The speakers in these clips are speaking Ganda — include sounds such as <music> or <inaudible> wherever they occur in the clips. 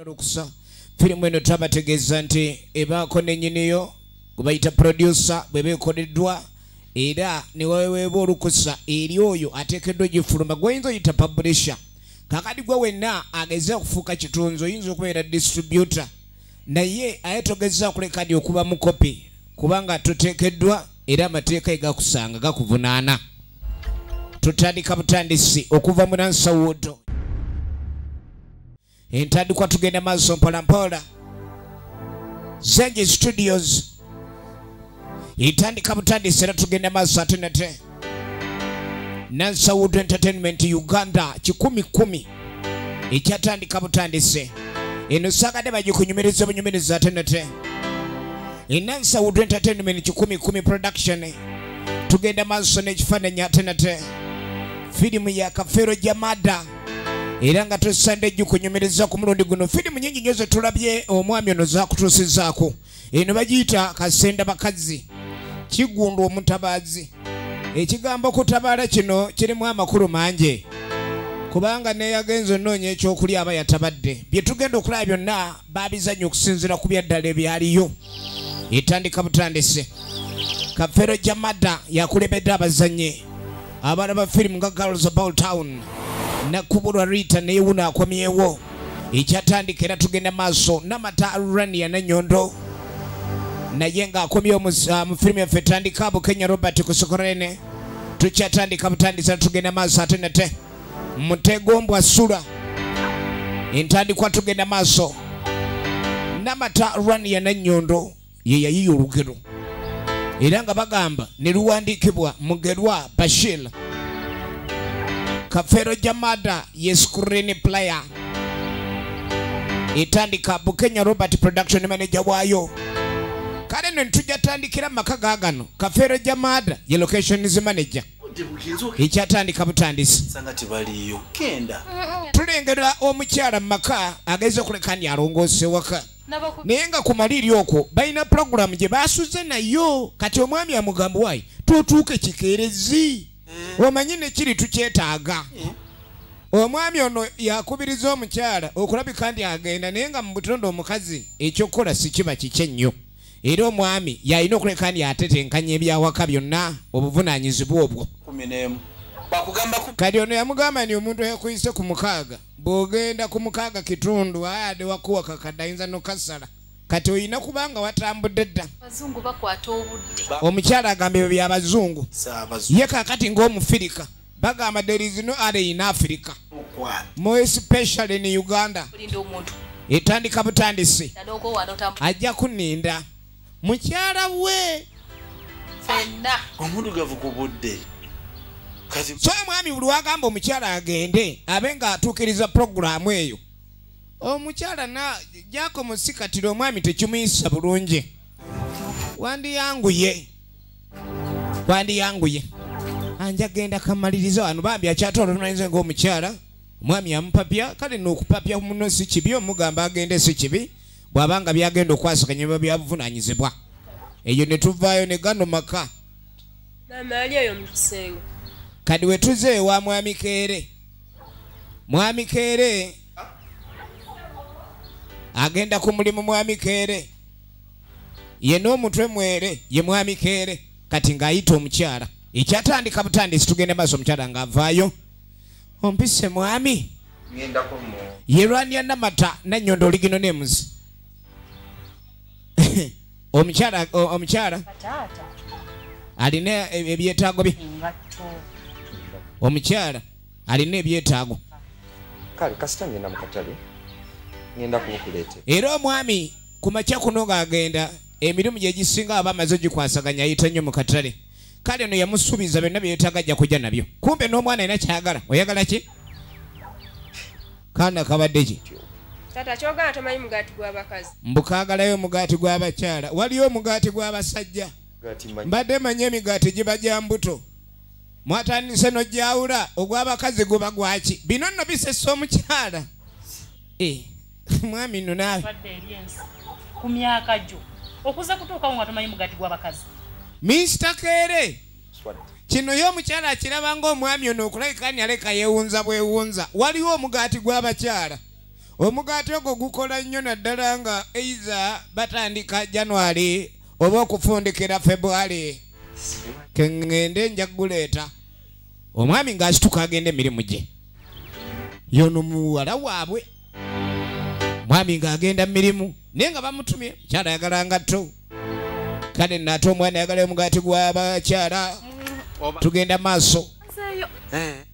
olukusa firimu eno twabategeeza nti ebaako nenyiniyo gwe bayita producer bweba ekoleddwa era newaweebwa olukusa eri oyo ateekeddwa gifuluma gweyinza oyita publisher. Kakati gwe wenna ageze okufuuka kitunzi oyinza okubeera distributor naye aye togeza kuleka ndi okuba mukopi kubanga toteekeddwa era amateeka egakusanga gakuvunaana. Tutandika butandisi okuva mu nansawudo entandikwa tugenda maaso mpolampola zenje studios. Etandika butandisi era tugenda maaso ate nate nansawudo entertainment uganda kikumi kumi. Ekyatandika butandisi eno sagadde bagikunyumiriza bunyumiriza ate nate enansawudo entertainment kikumi kumi production. Tugenda maaso n'ekifaananyi ate nate firimu ya kafeero jamada era nga tosande gikunyumiriza ku mulundi guno. Firimu nyingi nyo zetulabye omwami ono zakutuusizaako eno bagiyita kasenda bakazi kigunda omutabaazi. Ekigambo kutabaala kino kirimu amakulu mangi. Kubanga neyagenza onoonya ekyokulya aba yatabadde. Bye tugenda okulaba byonna babizanya okusinziira ku byaddala ebyaliyo. Etandika butandise. Kafeero jamada yakulembedde abazanyi abaana ba firimu nga girls about town nakubulwa rita neyewuno akomyewo ekyatandika era tugenda maaso namata rania nanyondo naye ng'akomyewo mu uh, yaffe etandika Kenya robert kusokorene. Tukyatandika butandisa tugenda maaso ate nate mutegombwa sula entandikwa tugenda maaso. Namata rania nanyondo ye yayiya olugero era nga bagamba ne luwandiikibwa mugerwa bashir. Kafeero jamada ye screen player. Etandika bukenya robert production manager waayo. Kale no netujatandikira maka gagano kafeero jamada ye locations manager ekyatandika butandisi. tulengera omukyala mu maka ageze okuleka ndi alongoose waka. Naye nga ku maliri okwo balina puroguramu gye basuze nayo. Kati omwami amugamba waayi totuuke kikeerezi. Omanyi nekiri tukyetaaga. Omwami ono yakubiriza omukyala okulabika nti agenda naye nga mu butonde omukazi ekyokukola si kiba kiki ennyo era omwami yalina okuleka nti atetenkanya ebyawaka byonna obuvunaanyizibwa obwo n'emu bakugamba ku kati ono yamugamba nti omuntu yakuyise ku mukaaga bw'ogenda ku mukaaga kitundu ayade wakuwa kakadde ayinza nokasala kati oyina kubanga watambudde dda. Omukyala agamba ebyo byabazungu ye kakati ng'omufirika bagamba there is no other in africa. More especially in uganda. Etandika butandisi ajja kuninda. Mukyala we! Fenna. Omuddugavu ku budde so omwami buli wagamba omukyala agende abe ng'atuukiriza puroguramu eyo. Omukyala na jako musikatire omwami tekimuyisa bulungi. Wandiyanguye. Wandiyanguye. Anja genda kamaliriza wano. Bambi akyatwala olunaize ngaomukyala omwami yamupapya kale nookupapya muno si kibi omugamba agende si kibi bw'abanga byagenda okwasaganya biba byabuvunanyizibwa eyo ne tuvaayo ne gano maka. Namali eyo mu kisenge. Kadi wetuze ewa mwami keere mwami keere agenda ku mulimu mwami keere ye n'omutwe mwere ye mwami keere kati ng'ayita omukyala. Ekyatandika butandisi tugende maaso omukyala ng'avaayo. Ompise mwami. Ŋŋendako mu ye lwanya namata nanyondo oligino nemuzi. <laughs> Omukyala omukyala. Alina e- ebyetaago bye omukyala alina ebyetaago. Kale kasita ngenda mu katale. Ngenda kubukuleetera era omwami ku makya kuno ng'agenda emirimu gye gisinga aba amaze gikwasaganya ayita nnyo mu katale. Kale no yamusuubiza byonna byetaaga ajja kujja nabyo. Kumbe n'omwana alina kyagala oyagala ki? Kaana kabadde ki? Taata kyogana tomanyi mugaati gw'abakazi. mbukaagalayo omugaati gw'abakyala. Waliyo omugaati gw'abasajja. Mbadde manyi emigaati giba gya mbuto mwatandise nojawula ogw'abakazi guba gwaki bino nno bisesa omukyala. Eh, <laughs> mwami naawe. Eri ensi. Ku myaka gyo. Okuza kutuukawo nga tomanyi mugaati gw'abakazi. Minisita keere kino ye omukyala akiraba ng'omwami ono okulabika ni aleka yeewunza bwewunza. Waliwo omugaati gw'abakyala. Omugaati ogwo gukola nnyo naddala nga eiza batandika january oba okufundikira february keŋŋende nja guleeta omwami ng'asituka agenda emirimu gye. Yono muwala waabwe. Mwami ng'agenda mu mirimu naye nga bamutumye mukyala ayagala ngatto. Kale nate omwana ayagala omugaati gw'abakyala tugenda maaso.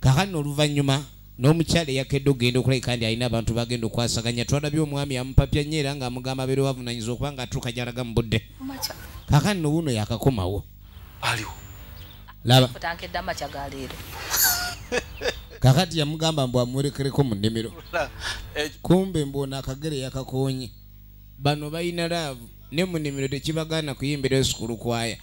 Kakano oluvannyuma n'omukyala eyakedde okugenda okulabika nti alina abantu bagenda okwasaganya twalabye omwami amupapya nnyo era ng'amugamba abeere wavunanyiza okuba nga atuuka gyalaga mu budde. Kakani no wuno yakakomawo aliwo. Laba. Futankedde amakya ga leero <laughs> kakati yamugamba mbu amuwerekereko mu nnimiro. Eh, kumbe mbona akagere yakakonye. Bano balina laavu ne mu nnimiro tekibagaana kuyimbira esukulu kwaya.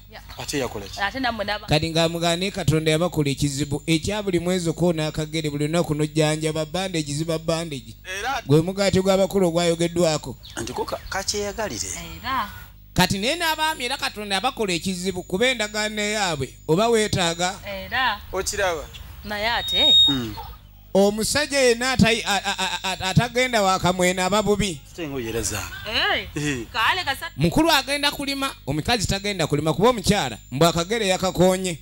Kati ng'amugaane katonda yabakola ekizibu ekya buli mwezi okoona akagere buli lunaku nojjanjaba bandegi ziba bandegi era gwe mugaati gw'abakulu ogwayogeddwako. Ntiko kakyeyagalire era kati naye n'abaami era katonda yabakola ekizibu kuba endagaano yaabwe oba weetaaga. Era okiraba. naye ate omusajja yenna atagenda wakamwena aba bubi. Mukulu agenda kulima omukazi tagenda kulima kuba omukyala mbw akagere yakakonye.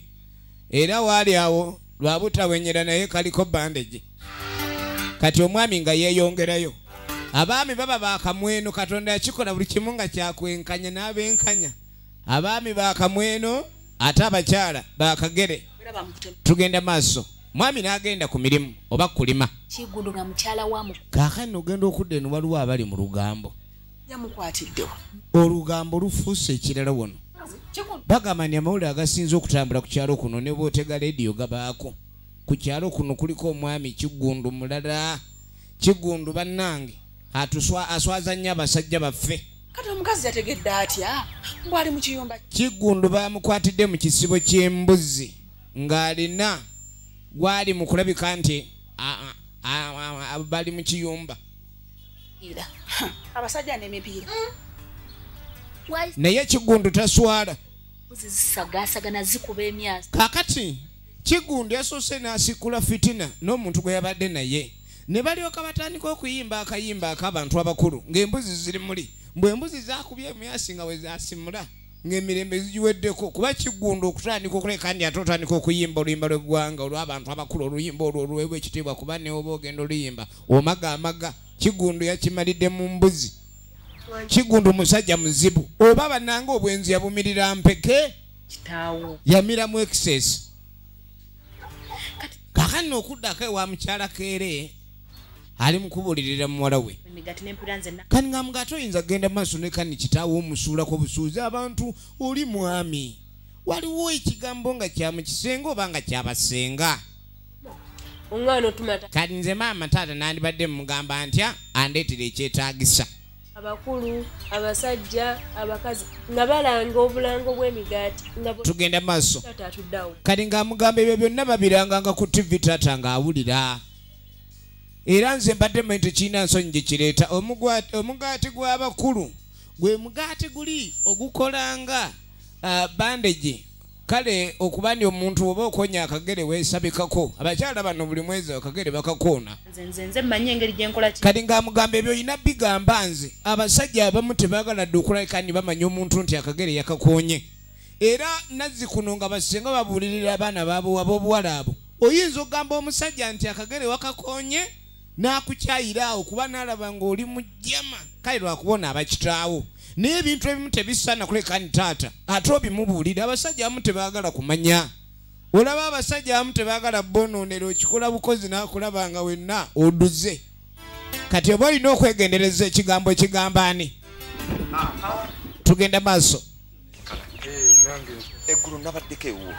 Era waali awo lwabutawenyera naye kaliko bandegi kati omwami nga yeeyongerayo abaami baba bakamweno katonda yakikola buli kimu nga kyakwenkanya n'abenkanya. Abaami bakamweno ate abakyala bakagere tugenda maaso. Mwami n'agenda ku mirimu oba kulima. Kigudu nga mukyala wamu kaakano ogenda okudda eno waliwo abali mu lugambo. Yamukwatiddewa olugambo lufuuse ekirala wano. Bagamba nti amawulire agasinze okutambula ku kyalo kuno ne bootega lediyo gabaako. Ku kyalo kuno kuliko omwami kigundu mulala kigundu bannange aswaza nnyo abasajja baffe. Kati omukazi yategedde atya? Mbwali mu kiyumba kigundu bamukwatidde mu kisibo ky'embuzi ng'alina gwali mu kulabika nti bali mu kiyumba. Abasajja n'emipiira naye kigundu taswala. Zisagaasagana zikuba emyasi kakati kigundu yasoose n'asikula fitina n'omuntu gwe yabadde naye ne balyoka batandika okuyimba akayimba ak'abantu abakulu ng'embuzi ziri muli. Mbwe embuzi zakubye emyasi nga we zasimula ng'emirembe zigiweddeko kuba kigundu okutandika okuleka ndi ate otandika okuyimba oluyimba lw'eggwanga olw'abantu abakulu oluyimba olwo oluweebwa ekitiibwa kuba ne oba ogenda oluyimba omaga amaga kigundu yakimalidde mu mbuzi. Kigundu musajja muzibu oba bannanga obwenzi yabumirira mpeke? Yamiramu excess. Kakano okuddako ewa mukyala keere ali mukubulirira muwala we. Kani nga mugaate oyinza kgenda maaso ne kani kitaawo omusuulako busuuzi? Abantu oli mwami. Waliwo ekigambo nga kyamukisenga oba nga kyabasenga kati nze maama taata nandibadde mumugamba ntya andeetera ekyetaagisa. Abakulu abasajja abakazi nga balanga obulango bw'emigaati tugenda maaso. Kati ng'amugamba ebyo byonna babiranganga ku tv taata ng'awulira era nze mbadde manye tekirina nsonyi gye kireeta. Omugaati gw'abakulu gwe mugaati guli ogukolanga ah, bandage. Kale okuba ndi omuntu oba okonya akagere weesabikako abakyala bano buli mwezi akagere bakakoona. Mmanyi kati ng'amugamba ebyo olina bigamba nze. Abasajja abamu tebaagala dde okulabika ni bamanya omuntu nti akagere yakakonye era nazzikuno nga basenga babuulirira abaana baabo ab'obuwala abo. Oyinza okugamba omusajja nti akagere wakakonye n'akukyayira awo kuba n'alaba ng'oli mu jjama kale lwakubona abakitaawo. Naye ebintu ebimu tebisaana kuleka ni taata ate obimubuulira abasajja abamu tebaagala kumanya. Olaba abasajja abamu tebaagala bonoonera okikola bukozi n'akulaba nga wenna oduze kati oba olina okwegendereza ekigambo ekigamba ani tugenda maaso. Eggulu nabaddeko ewuwo.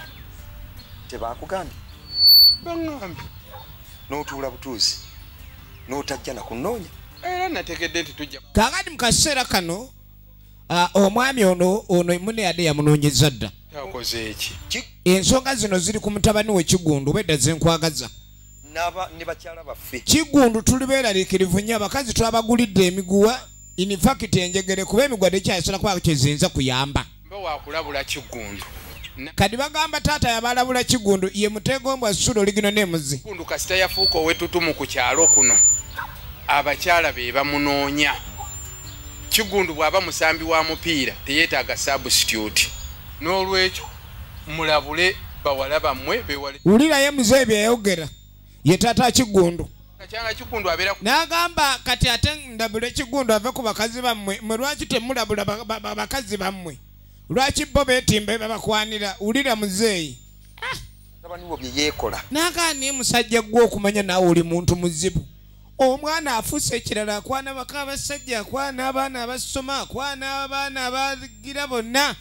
Tebakugambye baŋŋambye. N'otuula butuuzi n'otajja nakunoonya era nategedde nti tujja kakati mu kaseera kano omwami ono ono mune yadde yamunoonyeza dda. Yakoze eki ensonga zino ziri ku mutabani we kigundu obedda zenkwagaza n'aba ne bakyala baffe. Kigundu tuli beeraliikirivu nnyo abakazi twabagulidde emiguwa inifakiti enjegere kuba emiguwa tekyayasala kuba kyeziyinza kuyamba. Mba wakulabula kigundu. Kati bagamba taata yabalabula kigundu ye mutegombwa sulo ligino n'emuzi kigundu kasita yafuuka owetutumu ku kyalo kuno abakyala be bamunoonya. Kigundu bw'aba musambi wa mupiira teyeetaaga substitute n'olwekyo mulabule bawala bammwe bewale wulirayo muzeeyi byeyayogera ye taata kigundu. N'agamba kati ate ndabule kigundu ave ku bakazi bammwe mwe lwaki temulabula ba- ba- ba- bakazi bammwe? Lwaki bo beetimba babakwanira? Wulira muzeeyi bye yeekola. N'agaani musajja gwe okumanya naawe oli muntu muzibu omwana afuuse ekirala akwana baka abasajja akwana abaana abasoma akwana abaana abagira bonna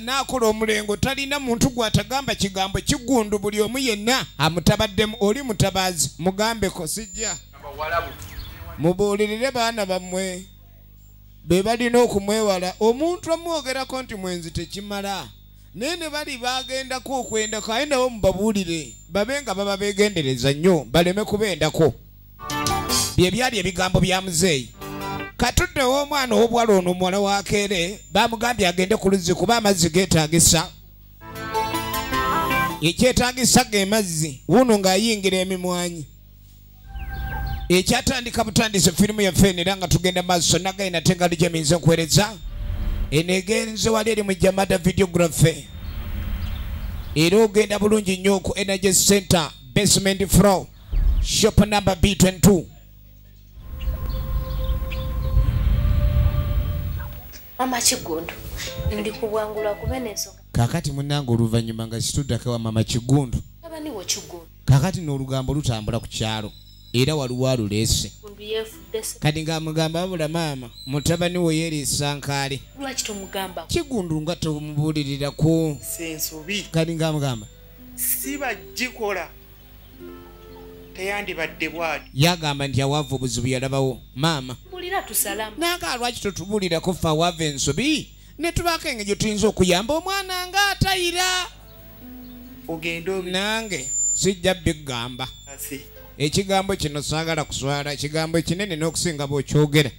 n'akola omulengo talina muntu gw'atagamba kigambo kigundu buli omu yenna amutabaddemu oli mutabaazi mugambeko sijja. Mubuulirire baana bammwe be balina okumwewala. Omuntu omwogerako nti mwenzi tekimala. Naye ne bali bagendako okwendako aye nabo mubabuulire. Babe nga baba beegendereza nnyo baleme kubendako bye byali ebigambo bya muzeeyi. Katuddewo omwana ow'obuwala ono omuwala wa keere bamugambye agende ku luzzi kuba amazzi geetagisa. Ekyetagisa ge mazzi wuno ng'ayingira emimwanyi. Ekyatandika butandise firimu yaffe era nga tugenda maaso nagayi nate nga lijaminza okuweereza eno egenze wali eri mu jamada videography. Era ogenda bulungi nnyo ku energy center basement floor shop number b22 mama kigundu ndi kubwangula kuba n'ensonga kakati munange oluvannyuma nga situddako wa mama kigundu tabaniwo kigundu. kakati n'olugambo lutambula ku kyalo era waliwo aluleese kati ng'amugamba wabula maama mutabani we yeeriisa nkaale lwaki tomugamba? Kigundu nga tomubuulirirako sensobi. Kati ng'amugamba sibagikola teyandibadde bwati yagamba nti awava obuzibu yalabawo maama naga lwaki totubuulirako ffe awava ensobi? Ne tubaako engeri gye tuyinza okuyamba omwana ng'atayira ogenda nange sijja bigamba ekigambo kino saagala kuswala ekigambo ekinene n'okusinga bw'okyogera.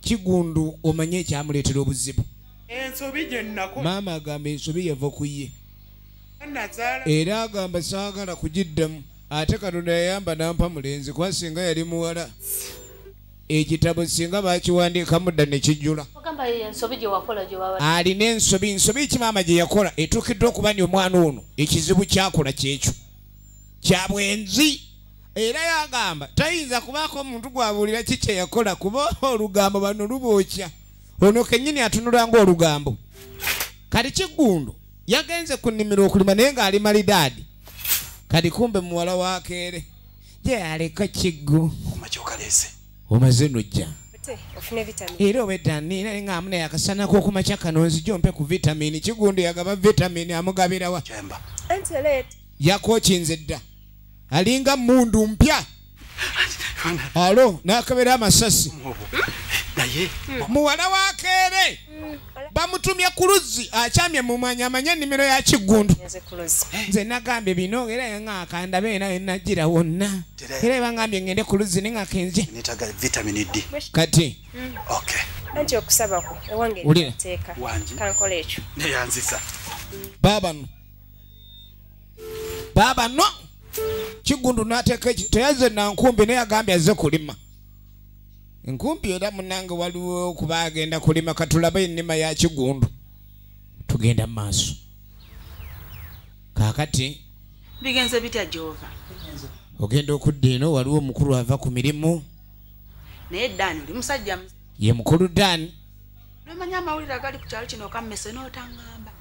Kigundu omanye ekyamuleetera obuzibu. Ensobi gye nnako. Maama agamba ensobi yava ku ye. Era agamba saagala kugiddamu ate katonda yayamba nampa mulenzi kuba singa yali muwala ekitabo singa bakiwandiikamu dda ne kijjula. Alina ensobi nsobi ki maama gye yakola? Etuukiddwa okuba ni omwana ono ekizibu kyakola kyekyo. Kya bwenzi. Era yagamba tayinza kubaako omuntu gwabuulira ki kye yakola kuba olugambo bano lubookya? Ono kennyini atunula ng'olugambo. Kati kigundu yagenze ku nnimiro okulima naye ng'ali malidaadi kati kumbe muwala wa keere gye yaleka kiggu? Kumakyokaleese omaze nojja era obedani naye nga amuna yakasanako okumakya kano nzijompe ku vitamini kigundu yagaba vitamini amugabirawa yakokinze dda. Alinga mundu mpya. Alo nakabera amasasi naye muwala wa keere. Bamutumye ku luzzi akyamye mumanya amanye ennimiro ya nze kulozi nze nagambye bino era nga akandaba ena enagira wonna. Era bangambye ngende ku luzzi ne nga kenze netaga vitamini d. Kati? Okay anti okusaba kwo ewange teeka kankola ekyo. Neyanzisa baabano baabano kigundu nateeka eki teyaze nankumbi naye agambye aze kulima enkumbi era munange waliwo kuba agenda kulima katulabe ennima ya kigundu. Tugenda mu maaso. Kaakati bigenze bitya gyova ogenda okudda eno waliwo omukulu ava ku mirimu. Naye ddaani oli musajja mu- ye mukulu daani nomanya amawulire agali ku kyalo kino okammese n'otaŋŋamba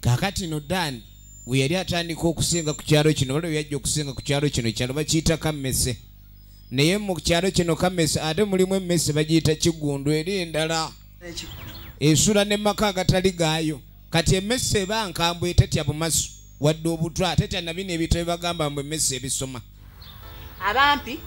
kaakati no daani we yali atandika okusinga ku kyalo kino waliwo yajja okusinga ku kyalo kino ekyalo bakiyita kammese naye mu kyalo kino kammese ate mulimu emmese bagiyita kigundu eri endala. Esula ne maka agatali gaayo. Kati emmese eba nkambwe etatya bumasu wadde obutwa tetya nabino ebitabo bagamba mbu emmese ebisoma. Abampi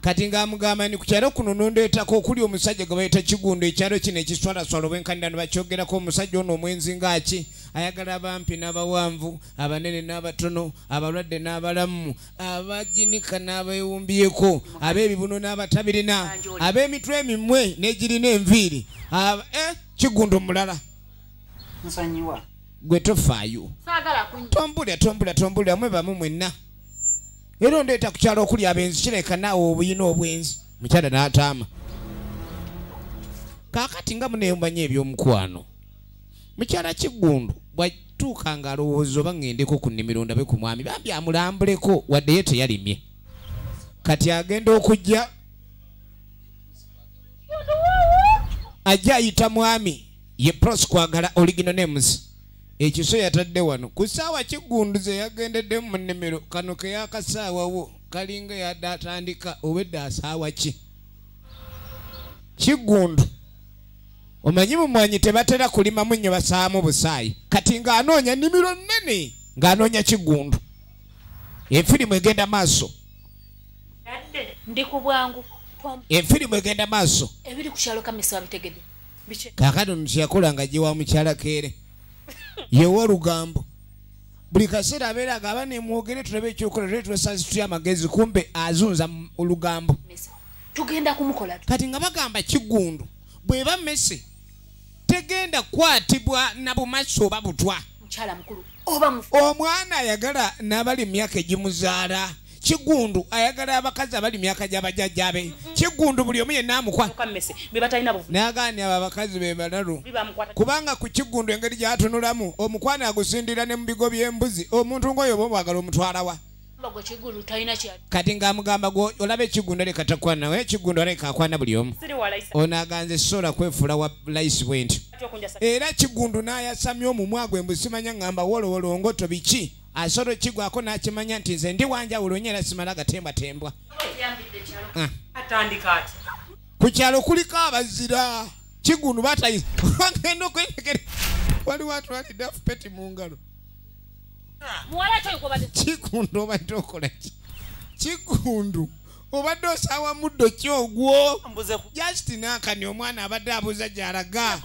kati ng'amugamba ni ku kyalo kuno nondeetako okuli omusajja gwe bayita kigundu ekyalo kino ekiswalaswala obwenkanira ne bakyogerako omusajja ono omwenzi ngaaki ayagala abampi n'abawanvu abanene n'abatono abalwadde n'abalamu abaginika n'abewumbyeko ab'ebibuno n'abatabirina ab'emitwe emimwe n'egirina enviiri. Aba- eh, kigundu mulala. Nsonyiwa. Gwe tofaayo. Tombulira tombulira tombulira mwe bamu mwenna era ondeeta ku kyalo okuli abenzi kireka naawe obuyina obwenzi. Mukyala n'ataama. Kaakati nga muneemanya ebyomukwano mukyala kiggundu bwatuuka nga alowooza oba ŋŋendeko ku nnimiro ndabe ku mwami bambi amulambuleko wadde ye teyalimye. Kati agenda okujja ajja ayita mwami ye pros kwagala oligino nems ekiso yatadde wano. Ku saawa kiggunduze yagendeddemu mu nnimiro kano ke yakasaawawo kalinga yadde atandika obedde asaawa ki? Kiggundu omanyi mumwanyi tebatera kulima munnyo basaamu busaayi. Kati ng'anoonya nnimiro nnene ng'anoonya kiggundu efirimu egenda maaso. Ndi ku bwangu. Efirimu egenda maaso. Ebiri ku kyalo kamese babitegedde. Kaakati ono kyeyakola nga gye wa mukyala keere yewa olugambo buli kaseera abeera agaba nemwogere tulabe ekyokola tule tulesansi tutya amagezi kumbe azunza olugambo. Mese. Tugenda kumukola kati nga bagamba kiggundu bw'eba mmese tegenda kukwatibwa na bumaso oba butwa. Omwana ayagala n'abali emyaka egimuzaala kiggundu ayagala abakazi abali myaka gy'abajjajjabe kiggundu buli omu yenna amukwa. Kammese be batalina buvu n'agaani abo abakazi be balalu. Kubanga ku kiggundu engeri gyatunulamu omukwana agusindira ne mu bigo by'embuzi omuntu ng'oyo oba omwagala omutwalawa kati ng'amugamba olaba ekiggundu aleka takwana nawe ekiggundu aleka akwana buli omu. Ono aganze sola kwefuula wa layisi bwe okunjasa. Era kiggundu n'ayasamya omumwa gwe mbu simanya ŋŋamba wolowolongoto biki asolo kigwako n'akimanya nti nze ndi wanjawulo nyo era simala gatembwatembwa. Ah. ku kyalo kuliko abazira. Kiggundu batayi. <laughs> Bagenda okwetegere waliwo atwalidde afupeti mu ngalo. Bade. kiggundu obadde okola ki? Kiggundu obadde osaawa muddo ki ogwo? Jasiti naakani omwana abadde abuuza gy'alaga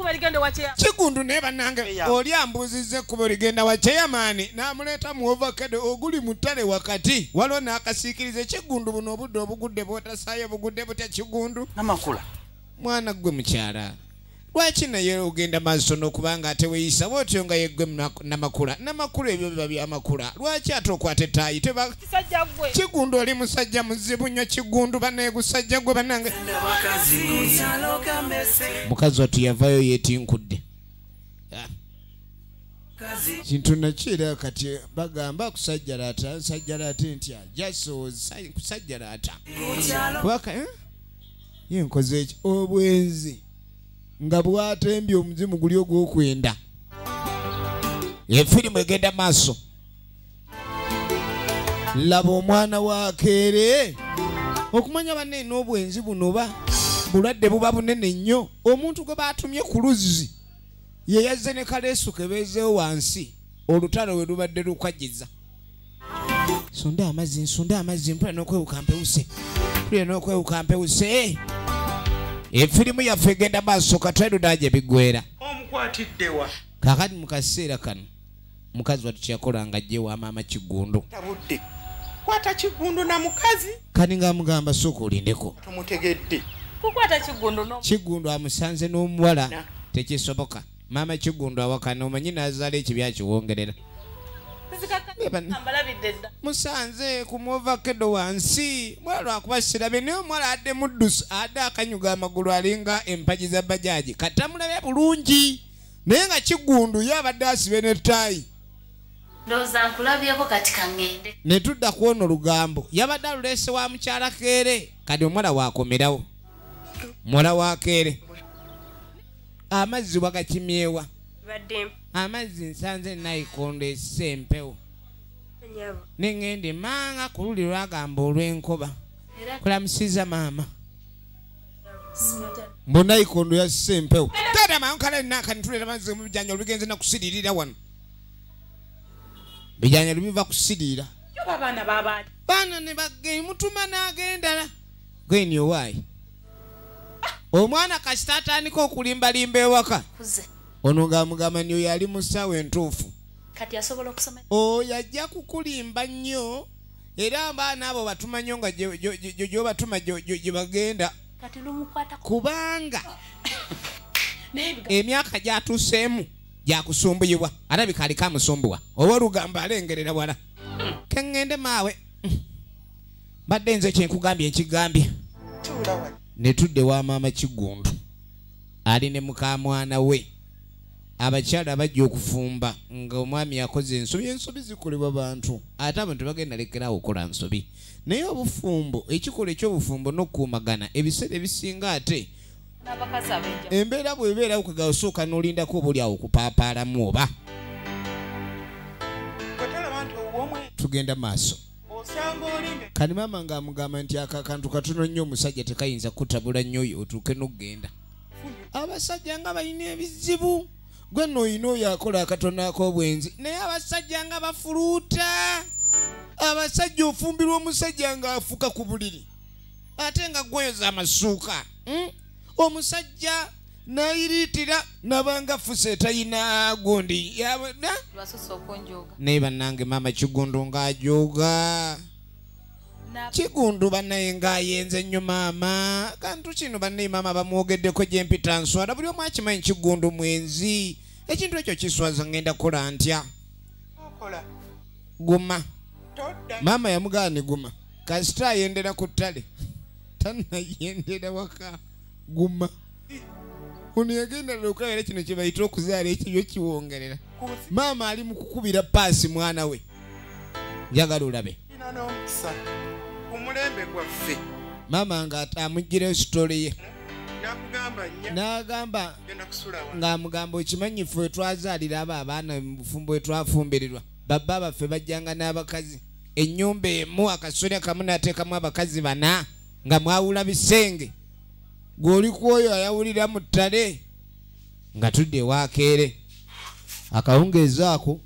kiggundu naye bannange oli ambuuzizza ekkubo ligenda wa kyeyamaani n'amuleeta mu ovakado oguli mu ttale wakati. Waliwo n'akasiikiriza ekiggundu buno obudde obugudde bw'otasaayo bugudde butya namakula. Mwana gwe mukyala lwaki naye ogenda maaso n'okubanga ate weeyisa? Bwotyo nga yeggwe namakula. Namakula ebyo biba byamakula lwaki ate okwata ettaayi? Teba kiggundu oli musajja muzibu nnyo kiggundu banaye gusajja gwe bannange. Mukazi watu yavayo yeetinkudde Ah. kintu nakiera kati bagamba kusajjalata nsajjalate ntya jasoza kusajjalata kubaka eh? ye nkoze eki obwenzi nga bwatembye omuzimu guli ogwokwenda. Efirimu egenda maaso. Laba omwana wa keere okumanya banne n'obwenzi buno ba bulwadde buba bunene nnyo. Omuntu gwe baatumye ku luzzi ye yazze ne kaleesu ke beezeewo wansi olutalo we lubadde lukwagiza nsonde amazzi nsonde amazzi mpulira n'okwewuka mpewuse mpulira n'okwewuka mpewuse efirimu yaffe egenda maaso katweruda gye biggwera omukwatiddewa kakati mu kaseera kano mukazi watu kyeyakolanga ajje wa maama kiggundu kwata kiggundu na mukazi. Kani ng'amugamba sooka olindeko. Tomutegedde kukwata kiggundu kiggundu amusanze n'omuwala. Tekisoboka. Maama kiggundu awakana omanyi n'azaala ekibi akiwongerera musanze ku muovakedo wansi. Mwala lwakuba sirabe naye omuwala adde muddusi adde akanyuga amagulu alinga empagi za bajaji kati amulabe bulungi naye nga kiggundu ye abadde asibe n'ettaayi Ndowooza nkulabyeko kati kaŋŋende. ne tudda ku ono lugambo yabadde aluleese wa mukyala keere. Kati omuwala waakomerawo. Muwala wa keere. Amazzi wagakimyewa badde amazzi nsanze nayikondo esse empewo. Nyabo neŋŋenda emanga ku luli lwagamba olw'enkoba. Kulamusiza maama. Mbu nayikondo yasse empewo. Taata mankala enakani tulera mazzi mu bijanja lubigenze nakusiririra wano. Bijanja lubiva kusirira. Babaali baana ne bagenda mutuma n'agendala gweni owaayi omwana kasita atandika okulimbalimba ewaka. Kuze. Ono ng'amugamba ni oyo ali mu ssaawa entuufu. Kati asobola okusoma. oyo ajja kukulimba nnyo. Era abaana abo batuma nnyo nga gy'obatuma gye bagenda. Kubanga <laughs> emyaka gyatuuseemu gyakusumbuyibwa. Alabika aliko amusumbuwa oba olugamba alengerera wala keŋŋende maawe. Mbadde nze kyenkugambye nkigambye. Ne tudde wa maama kigundu. Ali ne mukamwana we abakyala bajja okufumba nga omwami akoze ensobi ensobi zikolebwa bantu. Ate abantu tebagenda lekerawo okukola nsobi. Naye obufumbo ekikolwa ekyobufumbo n'okukuumagana ebiseera ebisinga ate? Embeera bwebeerawo kwega osooka n'olindako oba oli awo okupaapaalamu oba? Tugenda maaso. Kati maama ng'amugamba nti aka kantu katono nnyo omusajja tekayinza kutabula nnyo oyo otuuke n'okgenda abasajja nga balina ebizibu gwe nno oyina oyo akola akatono ak'obwenzi. Naye abasajja nga bafuluuta abasajja ofumbirwa omusajja ng'afuka ku buliri ate nga gweyoza amasuuka mm? omusajja nayiriitira nabanga fusa etayina gundi. Yaba- na- lwasusa okunjoga naye bannange maama kigundu ng'ajooga kigundu bannaye ng'ayenze nnyo maama. Kantu kino bannaye maama bamwogeddeko gye mpita nswala. Buli omu akimanyi kigundu mwenzi. Ekintu ekyo kiswaza ngenda kukola ntya? Guma. Maama yamugaana ne guma. Kasita ayendera ku ttale. Tannayendera waka. Guma. Ono yagendera okukabera kino kye bayita okuzaala ekibyo kiwongerera. Maama ali mu kukubira paasi mwana we. Njagala olabe mulembe gwaffe. Maama nga amugireyo sitole ye. N'agamba ng'amugamba okimanyi ffe twazaalira abo abaana mu bufumbo bwe twafumbirirwa. Babba baffe bajjanga n'abakazi. Ennyumba emu akasoli akamu n'ateekamu abakazi bana nga mwawula bisenge. Gw'oli ku oyo ayawulira mu ttale nga tudde ewakeere akawungeezi ako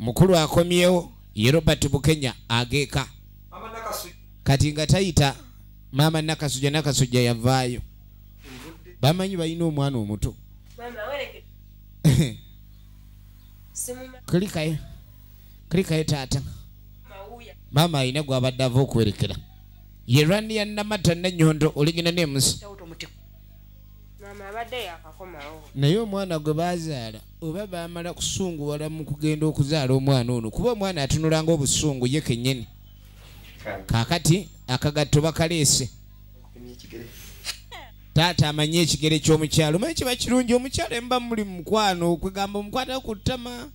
mukulu akomyewo ye robert bukenya ageeka kati nga tayita maama nakasuja nakasuja yavaayo. Bamanyi balina omwana omuto? Klikayo <laughs> klikayo taata. Maama alina gwabadde ava okwerekera. Ye lwani ya namata nanyondo oligina nemusi maama abadde yakakomawo. Naye omwana gwe bazaala oba bamala kusunguwala mu kugenda okuzaala omwana ono kuba omwana atunulanga obusungu ye kennyini. Kaakati akagatto bakaleese. Taata amanyi ekigere ky'omukyalo manyi kiba kirungi omukyalo emuba muli mu mukwano kwegamba omukwatako ku ttama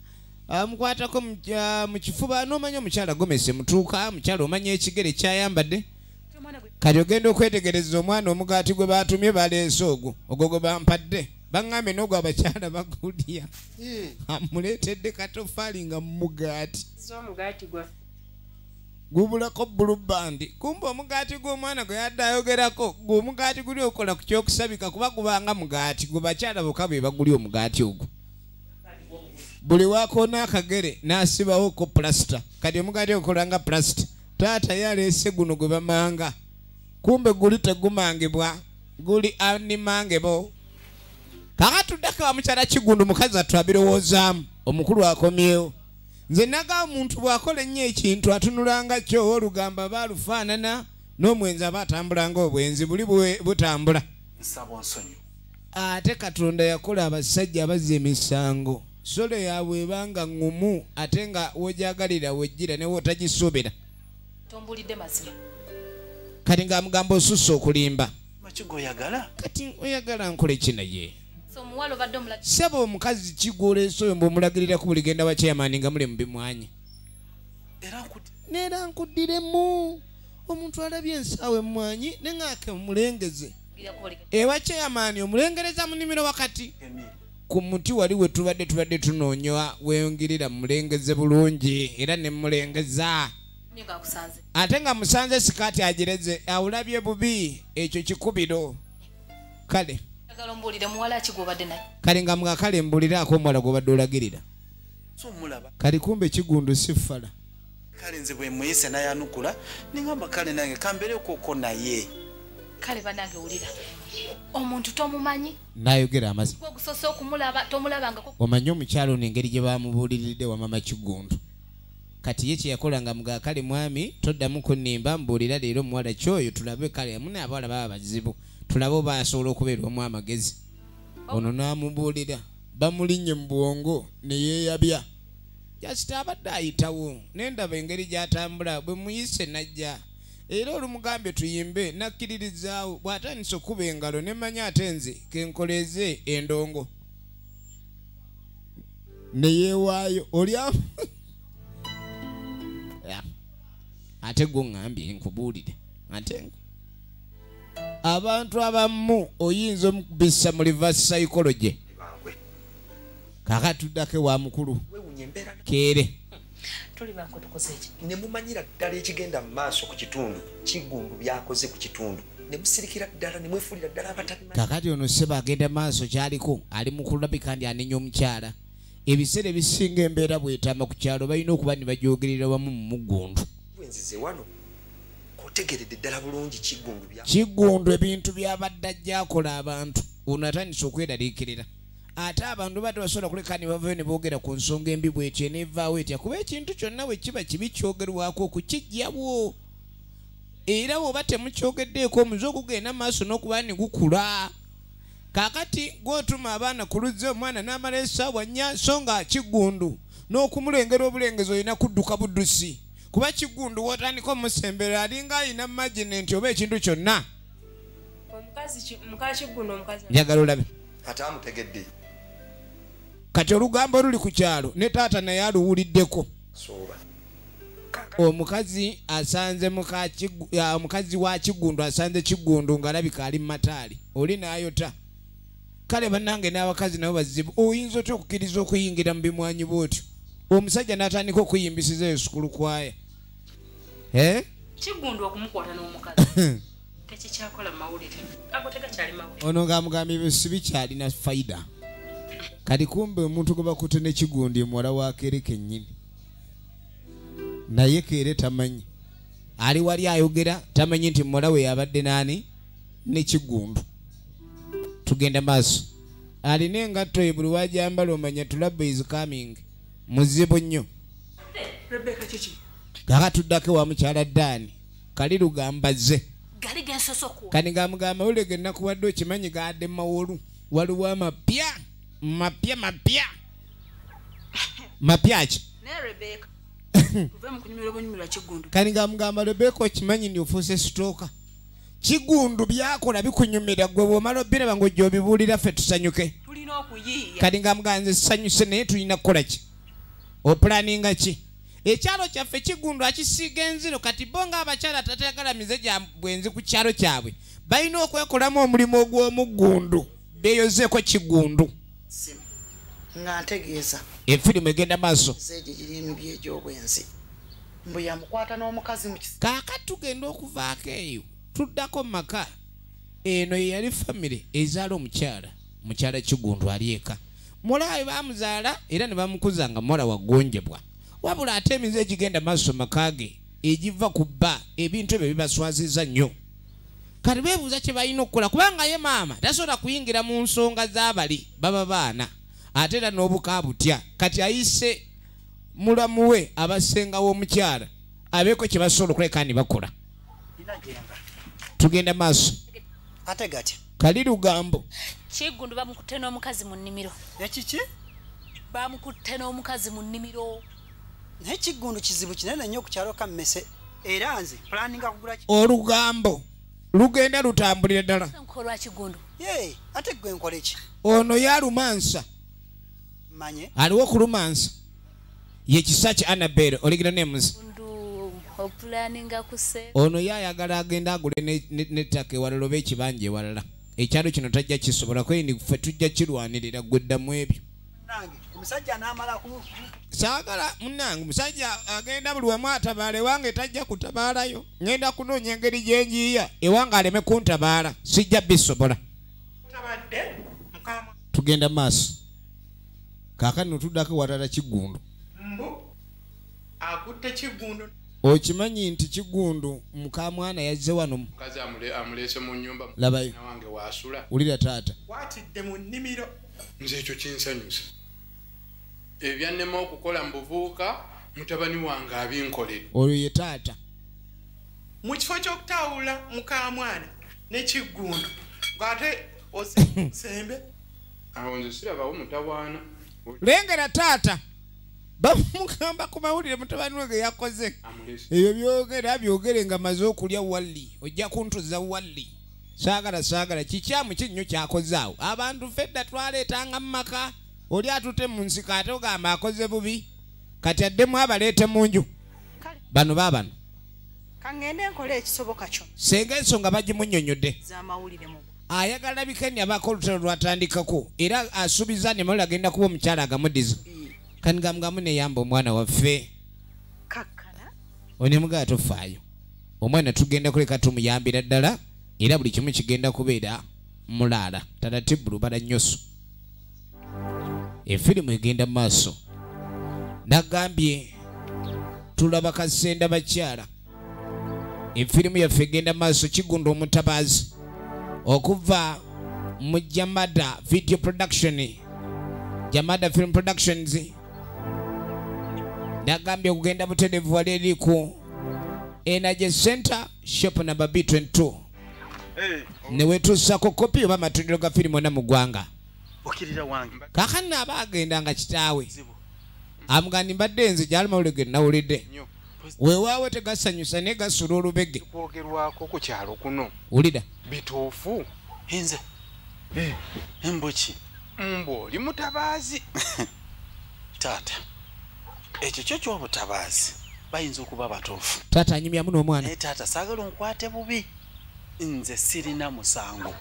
amukwatako mu- ah, mu kifuba n'omanya omukyala gomese mutuuka mukyala omanya ekigere kyayambadde kati ogenda okwetegereza omwana omugaati gwe batumye baleese ogwo. Ogwo gwe bampadde. Baŋŋambye n'ogwo abakyala bagulya. Amuleetedde katofaali nga mugaati. Gubulako bulubandi kumba omugaati gw'omwana gwe yadde ayogerako gwe omugaati guli okola ku kyokusabika kuba gubanga mugaati gwe bakyala bokka be baguli omugaati ogwo. Buli wakoona akagere n'asibawoko pulasita kati omugaati okolanga pulasita taata ye aleese guno gwe bamanga. Kumbe guli tegumangibwa guli animangebo kakatuddako wa mukyala kigundu mukazi atwabirowoozaamu omukulu akomyewo. Nze naga omuntu bw'akola ennyo ekintu atunulanga kyo olugamba aba alufaanana n'omwenzi aba atambulanga obwenzi buli butambula. Ate katonda yakola abasajja abazza emisango. Solo yaabwe ebanga ŋŋumu ate nga wogyagalira wejjira ne wotagisuubira tombulidde mazima. Kati ng'amugamba osusse okulimba. Makigo oyagala kati oyagala nkole kinaye saba omukazi kigwoleesa oyo mbwomulagiriraku buli genda wa chairman nga muli mu bimwanyi. Neera nkuddiremu omuntu alabye ensaawa emmwanyi ne ngaake mulengeze. Ewa chairman omulengereza mu nnimiro wakati? Ku muti wali we tubadde tubadde tunoonya weyongirira mulengeze bulungi era ne mulengeza ate nga musanze sikaati agireze awulabye bubi ekyo kikubiro. Kale. Kale nga mwakale mbuliraako omuwala gwobadde olagirira. Kali kumbe kigundu sifala kale nze bwe muyise nayanukula ningamba kale nange kambereokoko naye. Kale banange wulira. Omuntu tomumanyi? Nayogera amazima ogusose okumulaba tomulabangako. Omanyi omukyalo ono engeri gye bamubuuliridde wamama kigundu kati ye kyeyakola nga muga kale mwami toddamu kunnimba mbuulira leero omuwala kyoyo tulabe kale mune abawala baba bazibu tulabe oba asobola okubeera omu amagezi ono n'amubuulira bamulinnye mu bwongo ne yeeyabya. Jasita abadde ayitawo nendaba engeri gyatambula bwe muyise najja. Era olumugambye tuyimbe nakkiririzaawo bw'atandisa okuba engalo nemanya ate nze kenkoleze endongo. Neyeewaayo olyamu <laughs> ate gwe ŋŋambye nkubuulire ate abantu abamu oyinza omukubisa mu reverse psychology. Kakatuddako wa mukulu. Keere. Ne mumanyira ddala ekigenda mu maaso ku kitundu kigundu byakoze ku kitundu. Ne musirikira ddala ne mwefuulira ddala abatabimanyi kakati ono seba agenda maaso kyaliko ali mu kulabika ndi anenya omukyala. Ebiseera ebisinga embeera bwetama ku kyalo balina okuba ne bajogerera wamu mu muggundu bwenzize wano kotegeredde ddala bulungi kigundu bya kiggundu ebintu byabadde ajja akola abantu. Ono atandisa okweraliikirira ate abantu bate basobola kuleka ne bavayo ne boogera ku nsonga embi bwetyo eneevaawo etya kuba ekintu kyonna bwe kiba kibi kyogerwako okukijjawo era bw'oba temukyogeddeeko omuze ogugenda maaso n'okuba ne gukula. Kaakati gw'otuma abaana ku luzzi omwana n'amala essaawa nnya so nga kiggundu n'okumulengera obulengezi olina kudduka buddusi kuba kiggundu w'otandika omusembera alinga alina maginenti oba ekintu kyonna. Njagala olabe. Ate amutegedde. Kati olugambo oluli ku kyalo ne taata naye aluwuliddeko. Omukazi asanze omukazi wa kiggundu asanze kiggundu ng'alabika ali mu mataali oli n'ayota. Kale bannange n'abakazi nabo bazibu oyinza otya okukkiriza okuyingira mu bimwanyi bwotyo? Omusajja n'atandika okuyimbisiza eyo sukulu Eh? kigundu okumukwata n'omukazi. <coughs> Tekikyakola mawulire? Ago tegakyali mawulire. Ono ng'amugambye ebyo si bikyalina fayida. Kati kumbe omuntu gwe bakutte ne kigundi muwala wa kere kennyini. Naye kere tamanyi. Ali wali ayogera tamanyi nti muwala we yabadde naani ne kigundu tugenda maaso. Alina engatto ye buli wajambala omanya tulabbe is coming. Muzibu nnyo. Rebeka kiki kaka tuddako wa mukyala ddaani kali lugamba ze gali gensosokuwa kani gamugamba ulega ennaku wadde okimanyi gadde mawolu waliwo amapya mapya mapya. Mapya ki? <laughs> Kani gamugamba lebeka okimanyi ndi ofuuse sitooka? Kigundu byakola bikunyumira gwe bwomala obiraba ngaojja obibuulira ffe tusanyuke. Kati gamugamba nze sanyuse naye tulina kukola ki? Opulaninga ki ekyalo kyaffe kigundu akisiiga enziro kati bo ngaabakyala tatayagala mize gya bwenzi ku kyalo kyabwe balina okwekolamu omulimu ogw'omuggundu beeyozeeko kigundu. Nga ntegeeza efirimu egenda maaso. Zeegyo giri emibi egy'obwenzi mbu yamukwata n'omukazi mu kaaka tugenda okuvaako eyo tuddako mu maka. Eno ye yali famire ezaala omukyala mukyala kigundu ali eka mulawe bamuzaala era ne bamukuza nga muwala wagonjebwa wabula ate emize egigenda maaso maka ge egiva ku bba ebintu ebyo bibaswaziza nnyo. Kati beebuuza kye balina okukola kubanga ye maama tasobola kuyingira mu nsonga z'abali baba baana ate era n'obuka butya. Kati ayise mulamu we abasengawo omukyala abeeko kye basobola okuleka ne bakola. Tugenda maaso. Ate gatya kali lugambo. Kigundu bamukutte n'omukazi mu nnimiro. Ekiki? Bamukutte n'omukazi mu nnimiro naye kigundu kizibu kinene nnyo ku kyalo ka mmese. Era nze pulaninga kugula ki? Olugambo. Lugenda lutambulira ddala. Ye ate gwe nkola eki ono yalumansa. Manye. Aliwo ku lumansa ye kisa ki annabel oligina nemuzi ono ye ayagala agenda agule ne- ne- nettaka ewalala oba ekibanja ewalala. Ekyalo kino tajja kisobola kwendi ffe tujja kirwanirira gweddamu ebyo. Nange omusajja n'amala ku saagala munange musajja agenda buli wamu atabaala ewange tajja kutabaalayo. Ŋŋenda kunoonya engeri gyenjiiya ewange aleme kuntabaala sijja bisobola. Tugenda maaso. Kaakati notuddako walala kigundu. Mbu akutte kigundu. Okimanyi nti kigundu mukamwana yazze wano? Mukazi amule- amuleese mu nyumba Labayo. mwana wange waasula wulira taata. Kwatidde mu nnimiro. Nze ekyo kinsanyusa ebyannema okukola mu buvubuka mutabani wange abinkoledde oyo ye taata. Mu kifo ky'okutawula mukamwana ne kigundu ng'ate osembe <coughs> awo nze sirabawo mutawaana lengera taata bamugamba ku mawulire mutabani we ge yakoze ebyo byogera byogere nga maze okulya walli ojja kuntuza walli. Saagala saagala kikyamu kinnyo kyakoze awo. Abantu fedda twaleetanga mu maka oli atute mu nsiko ate ogamba akoze bubi kati addemu abaleete mu nju. Bano baabano kaŋŋende nkole ekisoboka kyo. Senga ensonga bagimunnyonnyodde. Ayagala bikeni abaako olutalo lwatandikako era asuubiza ne mawulire agenda kuba omukyala agamudiza. Kani gamugamu neyamba omwana waffe? Onemugaa tofaayo omwana tugenda kuleka tumuyambira ddala era buli kimu kigenda kubeera mulaala. Taratibu lubala nyoso efirimu egenda maaso. Nagambye tulaba kasenda bakyala. Efirimu yaffe egenda maaso kigunda omutabaazi okuva mu jamada video production jamada film productions nagambye okugenda buterevu wali eri ku energy center shop namba b22 newetuusako kopi oba amatundiro ga firimu ona mu ggwanga kakani aba agenda nga kitaawe. Amugandi mbadde nze gyali mawulire ge nawulidde weewaawo tegasanyusa naye gasula olubege. Kwogerwako ku kyalo kuno. Wulira. Bituufu. Nze. Embuki mbw oli mutabaazi. <laughs> Taata ekyo kyo ky'obutabaazi bayinza okuba batuufu. Taata anyumyamu n'omwana. Naye taata saagala onkwate bubi. Nze sirina musango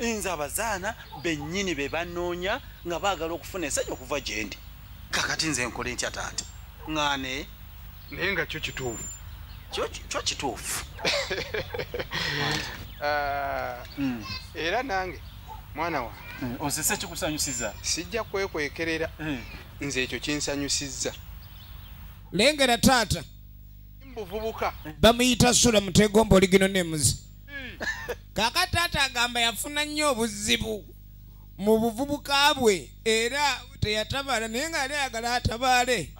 nze abazaana bennyini be banoonya nga baagala okufuna esajja okuva gye ndi. Kakati nze nkole ntya taata? Ŋŋaane? Naye nga kyo kituufu. Kyo kyo kituufu. <laughs> Ah, era nange mwana wange. Ozese kikusanyusiza? Sijja kwekwekerera. Nze ekyo kinsanyusizza. Lengera taata mbuvubuka. bamuyita sula mutegomba oligino nemuzi kaka taata agamba yafuna nnyo obuzibu mu buvubuka bwe era teyatabaala naye ngaali ayagala atabaale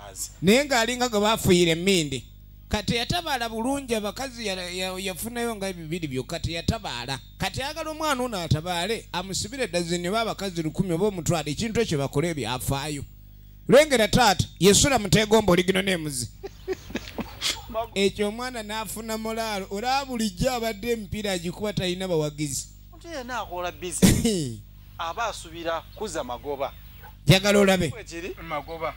naye ng'alinga gwe baafuuyira emmindi. Kati yatabaala bulungi abakazi ya- ya- yafunayo nga bibiri byokka teyatabaala. Kati ayagala omwana ono atabaale amusibire dazini oba abakazi lukumi oba omutwalo ekintu ekyo bakole byafaayo lwengera taata yesula mutegomba oligino nemuzi <laughs> ekyo omwana n'afuna mulaalo olaba bulijjo abadde emipiira agikuba talina bawagizi. Omuntu yenna akola bizi aba asubira kuza magoba. Njagala olabe. Magoba.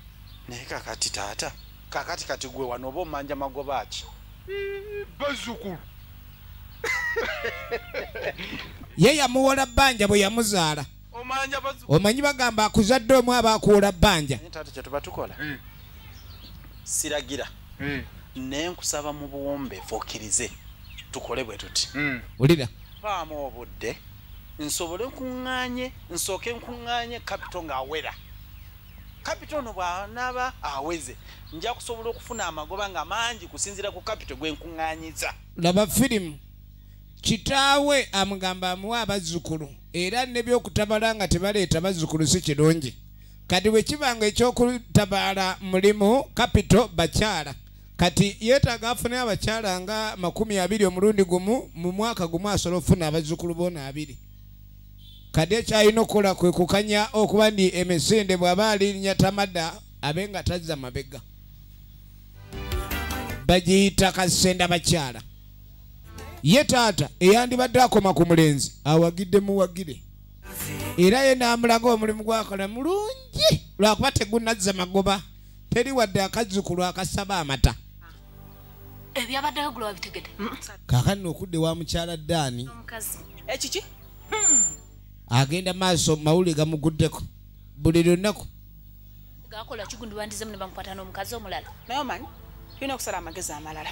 Naye kakati taata kakati kati gwe wano oba omanja magoba ki? Bazzukulu. Ye yamuwola bbanja bwe yamuzaala. Omanyi bagamba akuzadde omu aba akuwola bbanja? Taata kyetuba tukola. Siragira naye nkusaba mu buwombeefu okkirize tukole bwe tuti. Mm. wulira. Paamu obudde. Nsobole nkuŋŋaanye nsooke nkuŋŋaanye kapito ng'awera. Kapito ono bw'anaaba aweze. Nja kusobola okufuna amagoba nga mangi kusinziira ku kapito gwe nkuŋŋaanyiza laba firimu. Kitaawe amugamba amuwe abazzukulu era nebyokutabaala nga tebaleeta bazzukulu si kirungi. Kati bwe kibanga ekyokutabaala mulimu kapito bakyala kati yeetaaga afuneyo abakyala nga makumi abiri omulundi gumu mu mwaka gumu asobola okufuna abazzukulu boona abiri. Kati ekyalina okukola kwe kukanya okuba ndi emisinde bw'aba alinnya tamada abe nga tazza mabega. Bagiyita kasenda bakyala. Ye taata eyandibadde akoma ku mulenzi awagidde muwagire. Era ye n'amulaga omulimu gwakola mulungi lwakuba tegunazza magoba. Teri wadde akazzukulu akasaba amata ebyabaddeyo gula wabitegedde kaakano okudde wa mukyala ddaani? Ekiki agenda maaso mawulire gamuguddeko. Buli lunaku. Gakola kigundibandizemu ne bamukwata n'omukazi omulala. Naye omanyi tulina okusala amagezi amalala.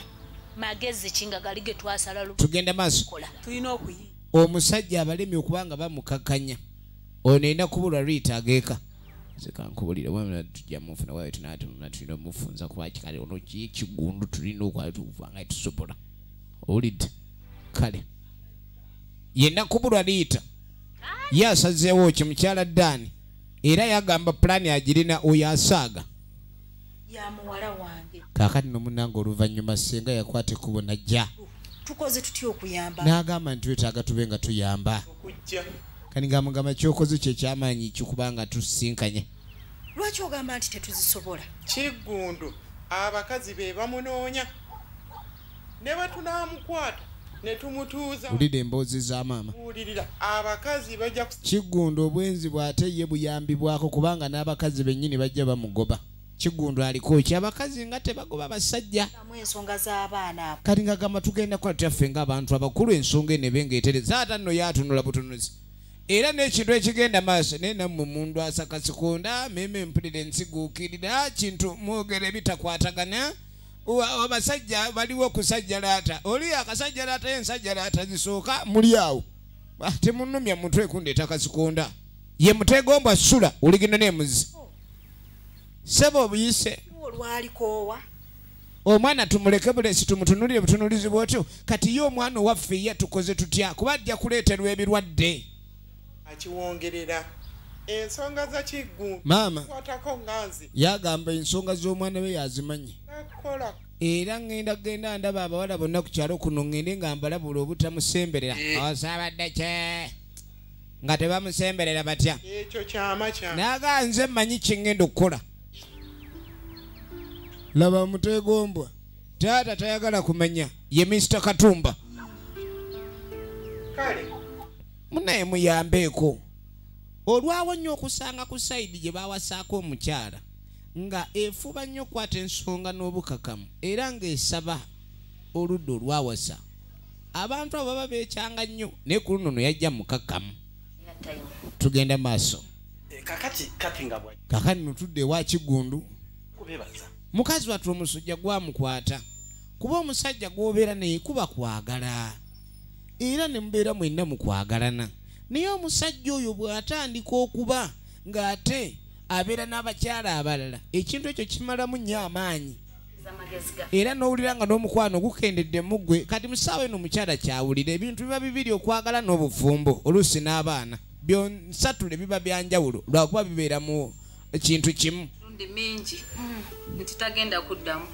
Magezi ki nga gali ge twasala tugenda maaso. Tulina okuyiga omusajja abalemi okuba nga bamukakkanya ono erina kubulwa lwita ageeka zekankubulira wamula tujja mufuna wayo tunatuna tulina omufunza kuba kikale ono kigundu tulina okwatuva nga tusobola owulidde kale. Yenna kubulwa liita ye asazeewo ki mukyala ddaani? Era yagamba pulaani agirina oyo asaaga. Ya muwala wange. Kaakati nomunanga oluvannyuma senga yakwata ekkubo najja. Tukoze tutya okuyamba? N'agamba nti twetaaga tube nga tuyamba. Okujja kani ngamugamba kyokoze kyekyamaanyi kikubanga tusinkanye. Lwaki ogamba nti tetuzisobola? Kiggundu abakazi be bamunoonya. Ne bwe tunaamukwata ne tumutuuza. Wulira emboozi za maama. Buulirira abakazi bajja kiggundu obwenzi bw'ate ye buyambibwako kubanga n'abakazi bennyini bajja bamugoba. Kiggundu aliko ki abakazi nga tebagoba basajja. Ensonga z'abaana. Kati nga gamba tugenda kukola tyaffe ng'abantu abakulu ensonga eno ebengaetereza ate nno yatunula butunuzi era n'ekintu ekigenda maaso naye nammwe mundu asakasikonda meme empulira ensiguukirira kintu mwogere bitakwatagana. Wa- abasajja baliwo kusajja laata. Oli akasajja laata y'ensajja laata zisooka muli awo. Temunumya muntu ekundeeta kasikonda ye mutegombwa sula oligenda n'emuzi seba obuyise. Olwalikoowa omwana tumuleke bulesi tumutunulire butunulizi bwotyo. Kati ye omwana owaffe ye tukoze tutya? Kuba ajja kuleeterwa ebirwadde akiwongerera. Ensonga za kiggundu Maama. kwatako nga nze. yagamba ensonga z'omwana we yazimanyi. Nakola. Era ŋŋenda genda ndaba abawala bonna ku kyalo kuno ŋŋende nga mbalabula obutamusemberera osabadde kye nga tebamusemberera batya? Ekyo kyama kyama naga nze mmanyi kiŋŋenda okukola. Laba mutegombwa taata tayagala kumanya ye misita katumba. Kale munaye muyambeeko olwawo nnyo okusanga ku sayidi gye bawasaako omukyala nga efuba nnyo okukwata ensonga n'obukakamu era ng'esaba oludda olwawasa. Abantu abo baba beekyanga nnyo naye ku luno no yajja mukakamu tugenda maaso. Eh, kakati notudde ewa kigundu? Mukazi wattu omusujja gwamukwata kuba omusajja gw'obeera naye kuba kwagala era ne mubeera mwenna mu kwagalana. Naye omusajja oyo bw'atandika okuba ng'ate abeera n'abakyala abalala ekintu ekyo kimalamu nnyo amaanyi. Era n'owulira nga n'omukwano gukendedde muggwe kati mu ssaawa eno omukyala kyawulira ebintu biba bibiri okwagala n'obufumbo oluusi n'abaana. Byonsatule biba byanjawulo lwakuba bibeera mu kintu kimu. Mingi nti tagenda kuddamu.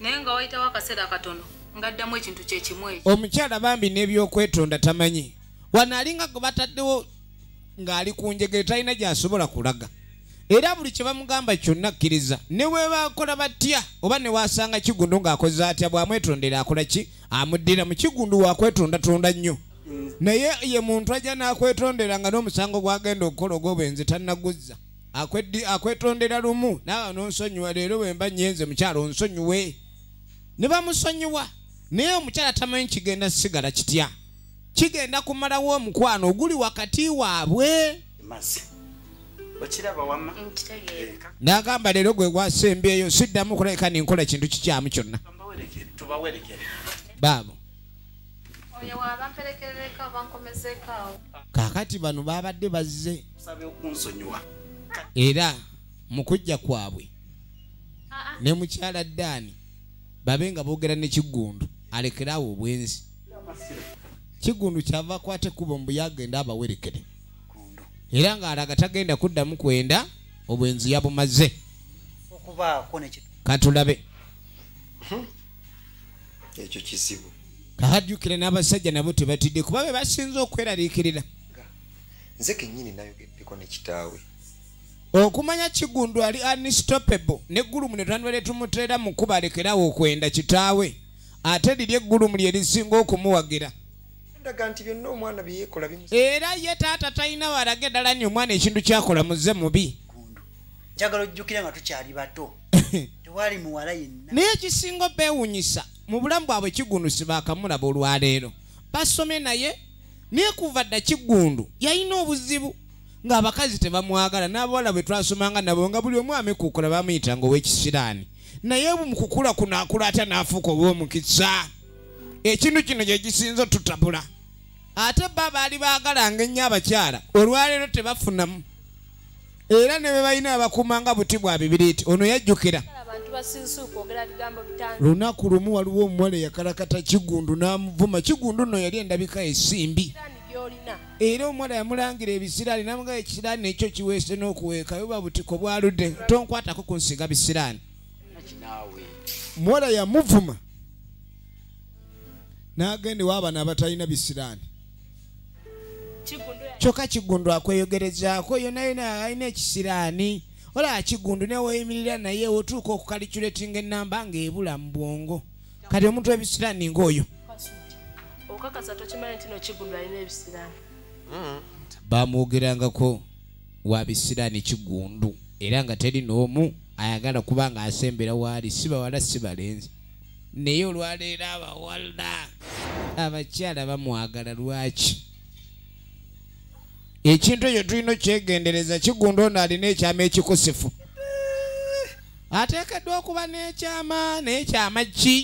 Naye nga wayitawo akaseera katono ng'addamu ekintu kyekimu ekyo. Omukyala bambi n'ebyokwetonda tamanyi. Wano alinga gwe bataddewo ng'ali ku njegere talina gy'asobola kulaga. Era buli kye bamugamba kyonna akkiriza ne bwe bakola batya? Oba ne wasanga kigundu ng'akoze atya? Bw'amwetondera akola ki? Amuddira mu kigundu wakwetondatonda nnyo. Naye ye muntu ajja n'akwetondera nga n'omusango gwagenda okukola ogw'obwenzi tannaguzza. Akwetondera lumu naawe n'onsonyiwa leero bwe mba nyenze mukyalo onsonyiwe. Ne bamusonyiwa naye omukyala tamanyi kigenda sigala kitya? Kigenda kumalawo omukwano oguli wakati waabwe. N'agamba leero gwe gwasembeeyo siddamu kulabika ninkola kintu kikyamu kyonna. Baabo. Kaakati bano baabadde bazze. Era mu kujja kwabwe ne mukyala ddaani babe nga boogera ne kiggundu alekerawo obwenzi. Kiggundu kyava akwata ekkubo mbu yagenda abawerekere era ng'alaga tagenda kuddamu kwenda obwenzi yabumaze. Katulabe ekyo kizibu kahajjukire n'abasajja nabo tebatidde kuba be basinze okweraliikirira. Nze kennyini nayogeddeko ne kitaawe. Okumanya kigundu ali unstoppable neggulumu ne twandibadde tumuteera mu kuba alekerawo okwenda kitaawe ate liri eggulumu lye lisinga okumuwagira. Era ye taata talina walage ddala nti omwana ekintu kyakola muze mubi. Njagala ojjukire nga tukyali bato. <laughs> Tewali muwala yenna. Naye ekisinga obeewunyisa mu bulamu bwabwe kigundu sibaakamulaba olwaleero basomye naye naye kuva dda kigundu yalina obuzibu ng'abakazi tebamwagala n'abawala bwe twasomanga nabo nga buli omu amekuukola bamuyitanga ow'ekisiraani naye mu kukula kuno akula ate n'afuuka obw'omukisa ekintu kino kye kisinza otutabula. Ate ba baali baagalanga ennyo abakyala olwaleero tebafunamu. Era ne be balina abakuumanga buti bwa bibiriiti ono yajjukira. Lunaku lumu waliwo omuwala eyakalakata kigundu n'amuvuma kigundu nno yali endabika esimbi. Era omuwala yamulangira ebisiraani namugaa ekisiraani ekyo kiweese n'okuweeka yoba butiko bwaludde. Tonkwatako kunsiga bisiraani nakinaawe muwala yamuvuma. N'agenda ewaabano abatalina bisiraani kyokka kigundu akweyogerezaako yona yona alina ekisiraani olaba kigundu neweyimirira naye otuuka okukaliculatinga enamba ng'ebula mu bwongo. Kati omuntu w'ebisiraani ng'oyo. Okakasa tokimanyi nti no kigundu alina ebisiraani bamwogerangako wa bisiraani kigundu era nga teri n'omu ayagala kuba nga asembera waali si bawala si balenzi. Naye olwaleero abawala abakyala bamwagala lwaki? Ekintu ekyo tulina okyegendereza kigundu ono alina ekyama ekikusifu. Ateekeddwa okuba n'ekyama naye kyama ki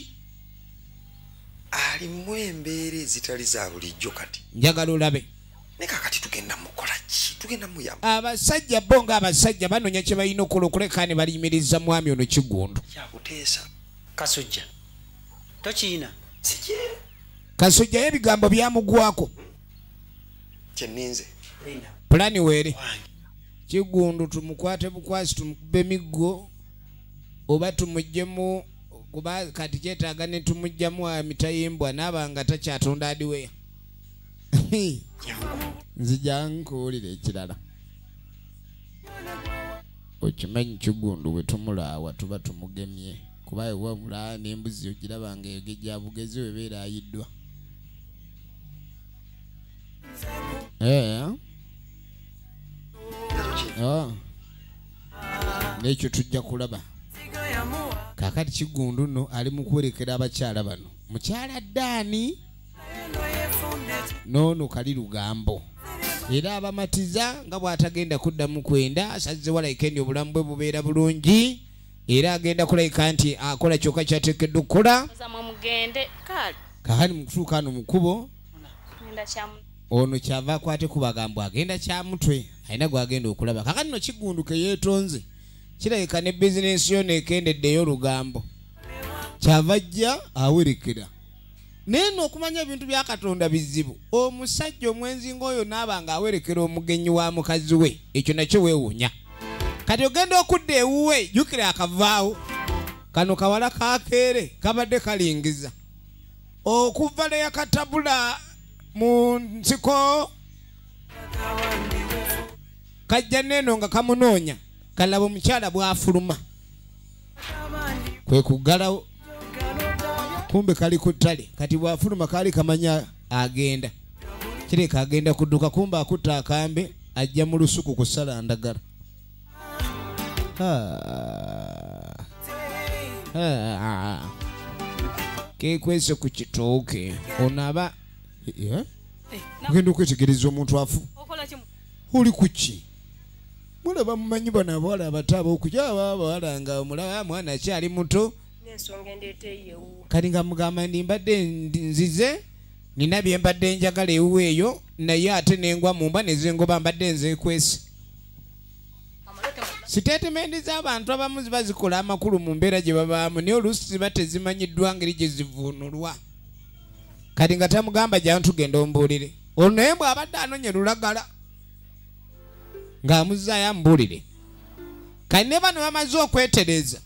alimu embeera ezitali za bulijjo kati. Njagala olabe ne kakati tugenda mukola ki? Tugenda muyamba. Abasajja bo ng'abasajja banoonya kye balina okukola okuleka ne baliyimiriza mwami ono kigundu. Kyakuteesa kasujja. Tokiina. Kasujjayo ebigambo byamugwako. Kyeninze pulani weere kigundu tumukwate bukwasi tumukube miggo oba tumuggyemu kuba kati kyetaaga ne tumugjamu amitayimbwa naaba nga takyatunda adiweya <laughs> nzija nkuwulira ekirala. Okimanyi kigundu bwe tumulaawa tuba tumugemye. Kuba ewabula n'embuzi ogiraba nga egejja bugezi webeera ayiddwa. Eh. Ah. n'ekyo tujja kulaba. Kakati kigundu nno ali mu kwerekera abakyala bano. Mukyala ddaani noono kali lugambo. Era abamatiza nga bw'atagenda kuddamu kwenda asaze walayika ndi obulamu bwe bubeera bulungi. Era agenda kulayika nti akola kyokka kyateekeddwa okukola. Kakati mukutuuka ano mu kkubo. Ngenda kyamu ono kyava akwate ku bagambo agenda kyamutwe alina gwagenda okulaba. Kakati no kigunduke yeetonze. Kirabika ne bizinensi yo neekendeddeyo olugambo. Kyava ajja awerekera naye no okumanya ebintu bya katonda bizibu omusajja omwenzi ng'oyo naaba nga awerekera omugenyi wa mukazi we ekyo nakyo weewunya kati ogenda okudda ewuwe jjukira akavaawo. Kano kawala kakeere kabadde kalingiza. Okuva leya katabula mu nsiko kajja neeno nga kamunoonya kalaba omukyala bw'afuluma. Kwe kuggalawo kumbe kali ku ttale kati bw'afuluma kaali kamanya agenda kireka agenda kudduka kumbe akutta akambe ajja mu lusuku kusala ndagala Ah. Ah. kekwese ku kitooke onaaba Eh? ogenda okwetegereza omuntu afu oli ku ki mulaba mumanyi bano abawala abato ab'okuja aba abawala nga omulaba mwana akyali muto n'ensonga endeeta eyewu kati nga mugamba ndi mbadde nzize nina bye mbadde njagala ewuwa eyo naye ate nengwa mu mba nezengoba mbadde nzeekwese siteetemendi z'abantu abamu ziba zikola amakulu mu mbeera gye babaamu naye oluusi ziba tezimanyiddwa ngeri gye zivuunulwa. Kati nga tamugamba jyamu tugenda ombuulire. Olwo naye bw'abadde anonye lulagala ng'amuzaayo amubuulire kati ne bano bamaze okwetereza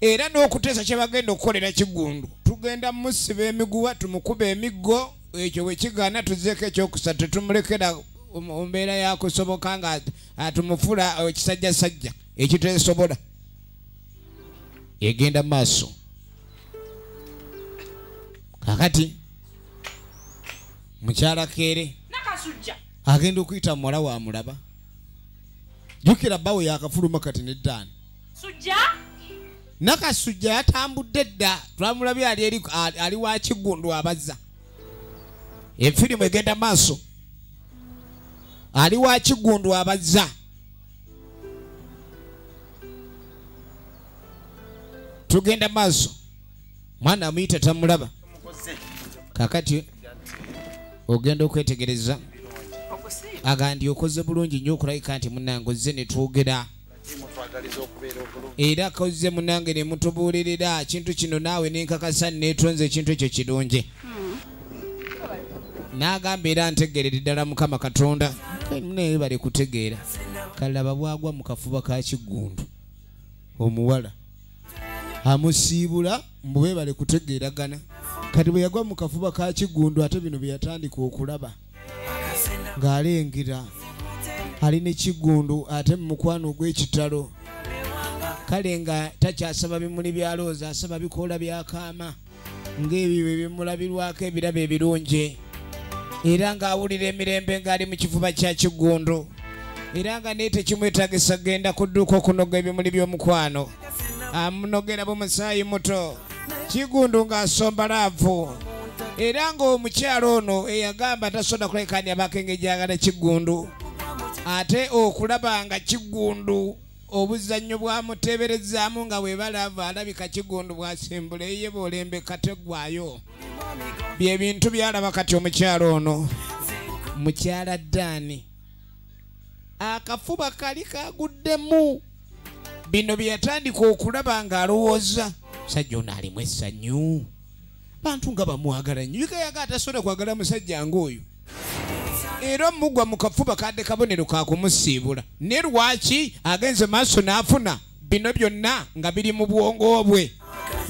era n'okuteesa kye bagenda okukolera kigundu. Tugenda musiba emiguwa tumukuba emiggo ekyo bwe kigaana tuzeeko ekyokusatu tetumulekera mu mu mbeera yakusoboka nga ah, tumufula ekisajjasajja ekiteesobola. Egenda mu maaso. Kakati mukyala keere agenda okuyita muwala wa mulaba. Jjukira bbawe yakafuluma kati neddaani. Sujja nakasujja yatambudde dda twamulabye ali eri ali- wa kigundu abazza. Efirimu egenda maaso. Ali wa kigundu abazza. Tugenda maaso. Mwana amuyita tamulaba. Kakati ogenda okwetegereza. Agandi okoze bulungi nnyo okulabika nti munange ozze ne twogera. mutwagaliza okubeera obulungi era akozze munange ne mutubuulirira kintu kino naawe nenkakasa neetonze ekintu ekyo kirungi. N'agamba era ntegeerere ddala mukama katonda. Naye bali kutegeera. Kalaba bwagwa mu kafuba ka kigundu omuwala amusiibula mbube bali kutegeeragana. Kati bwe yagwa mu kafuba ka kigundu ate bino bye yatandika okulaba ng'alengera ali ne kigundu ate mu mukwano ogw'ekitalo. Kale nga takyasaba bimuli bya looza asaba bikoola bya kaama ng'ebyo bwe bimulabirwako ebirabo ebirungi. Era ng'awulira emirembe ng'ali mu kifuba kya kigundu. Era nga naye tekimwetagisa genda ku dduuka okunoga ebimuli by'omukwano. Amunogera bumusaayi muto. Kigundu ng'asomba laavu. Era ng'omukyalo ono eyagamba tasobola kulekanya bakenge gyagala kigundu ate okulaba nga kigundu obuzannyo bwamuteberezaamu nga bwebalava alabika kigundu bwasimbula eye bolembe kategwayo. Bye bintu byalaba kati omukyalo ono mukyala ddaani. Akafuba kali kaguddemu. Bino bye yatandika okulaba ng'alowooza musajja ono alimu essanyu. Bantu nga bamwagala nnyo. Yikayaga atasobola kwagala musajja ng'oyo era omugwa mu kafuba kadde kabonero kakumusiibula ne lwaki agenze maaso n'afuna bino byonna nga biri mu bwongo bwe?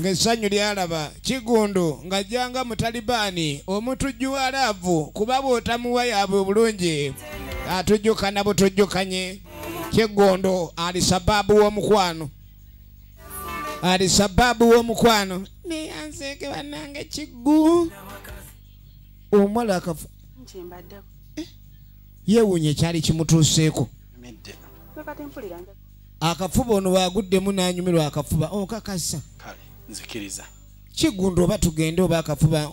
Ng'essanyu lyalaba kigundu ng'ajjanga mu talibaani omutujju wa laavu kuba bw'otamuwa yaabwe obulungi atujjukana butujjukanye kigondo ali sababu w'omukwano. Ali sababu w'omukwano. Neyanseeke bannange kiggu. Omuwala akafu nkyembaddeko yeewuunya ekyali kimutuuseeko. Akafuba ono bwaguddemu n'anyumirwa akafuba. Okakasa kale nzikiriza. Kigundu oba tugende oba akafuba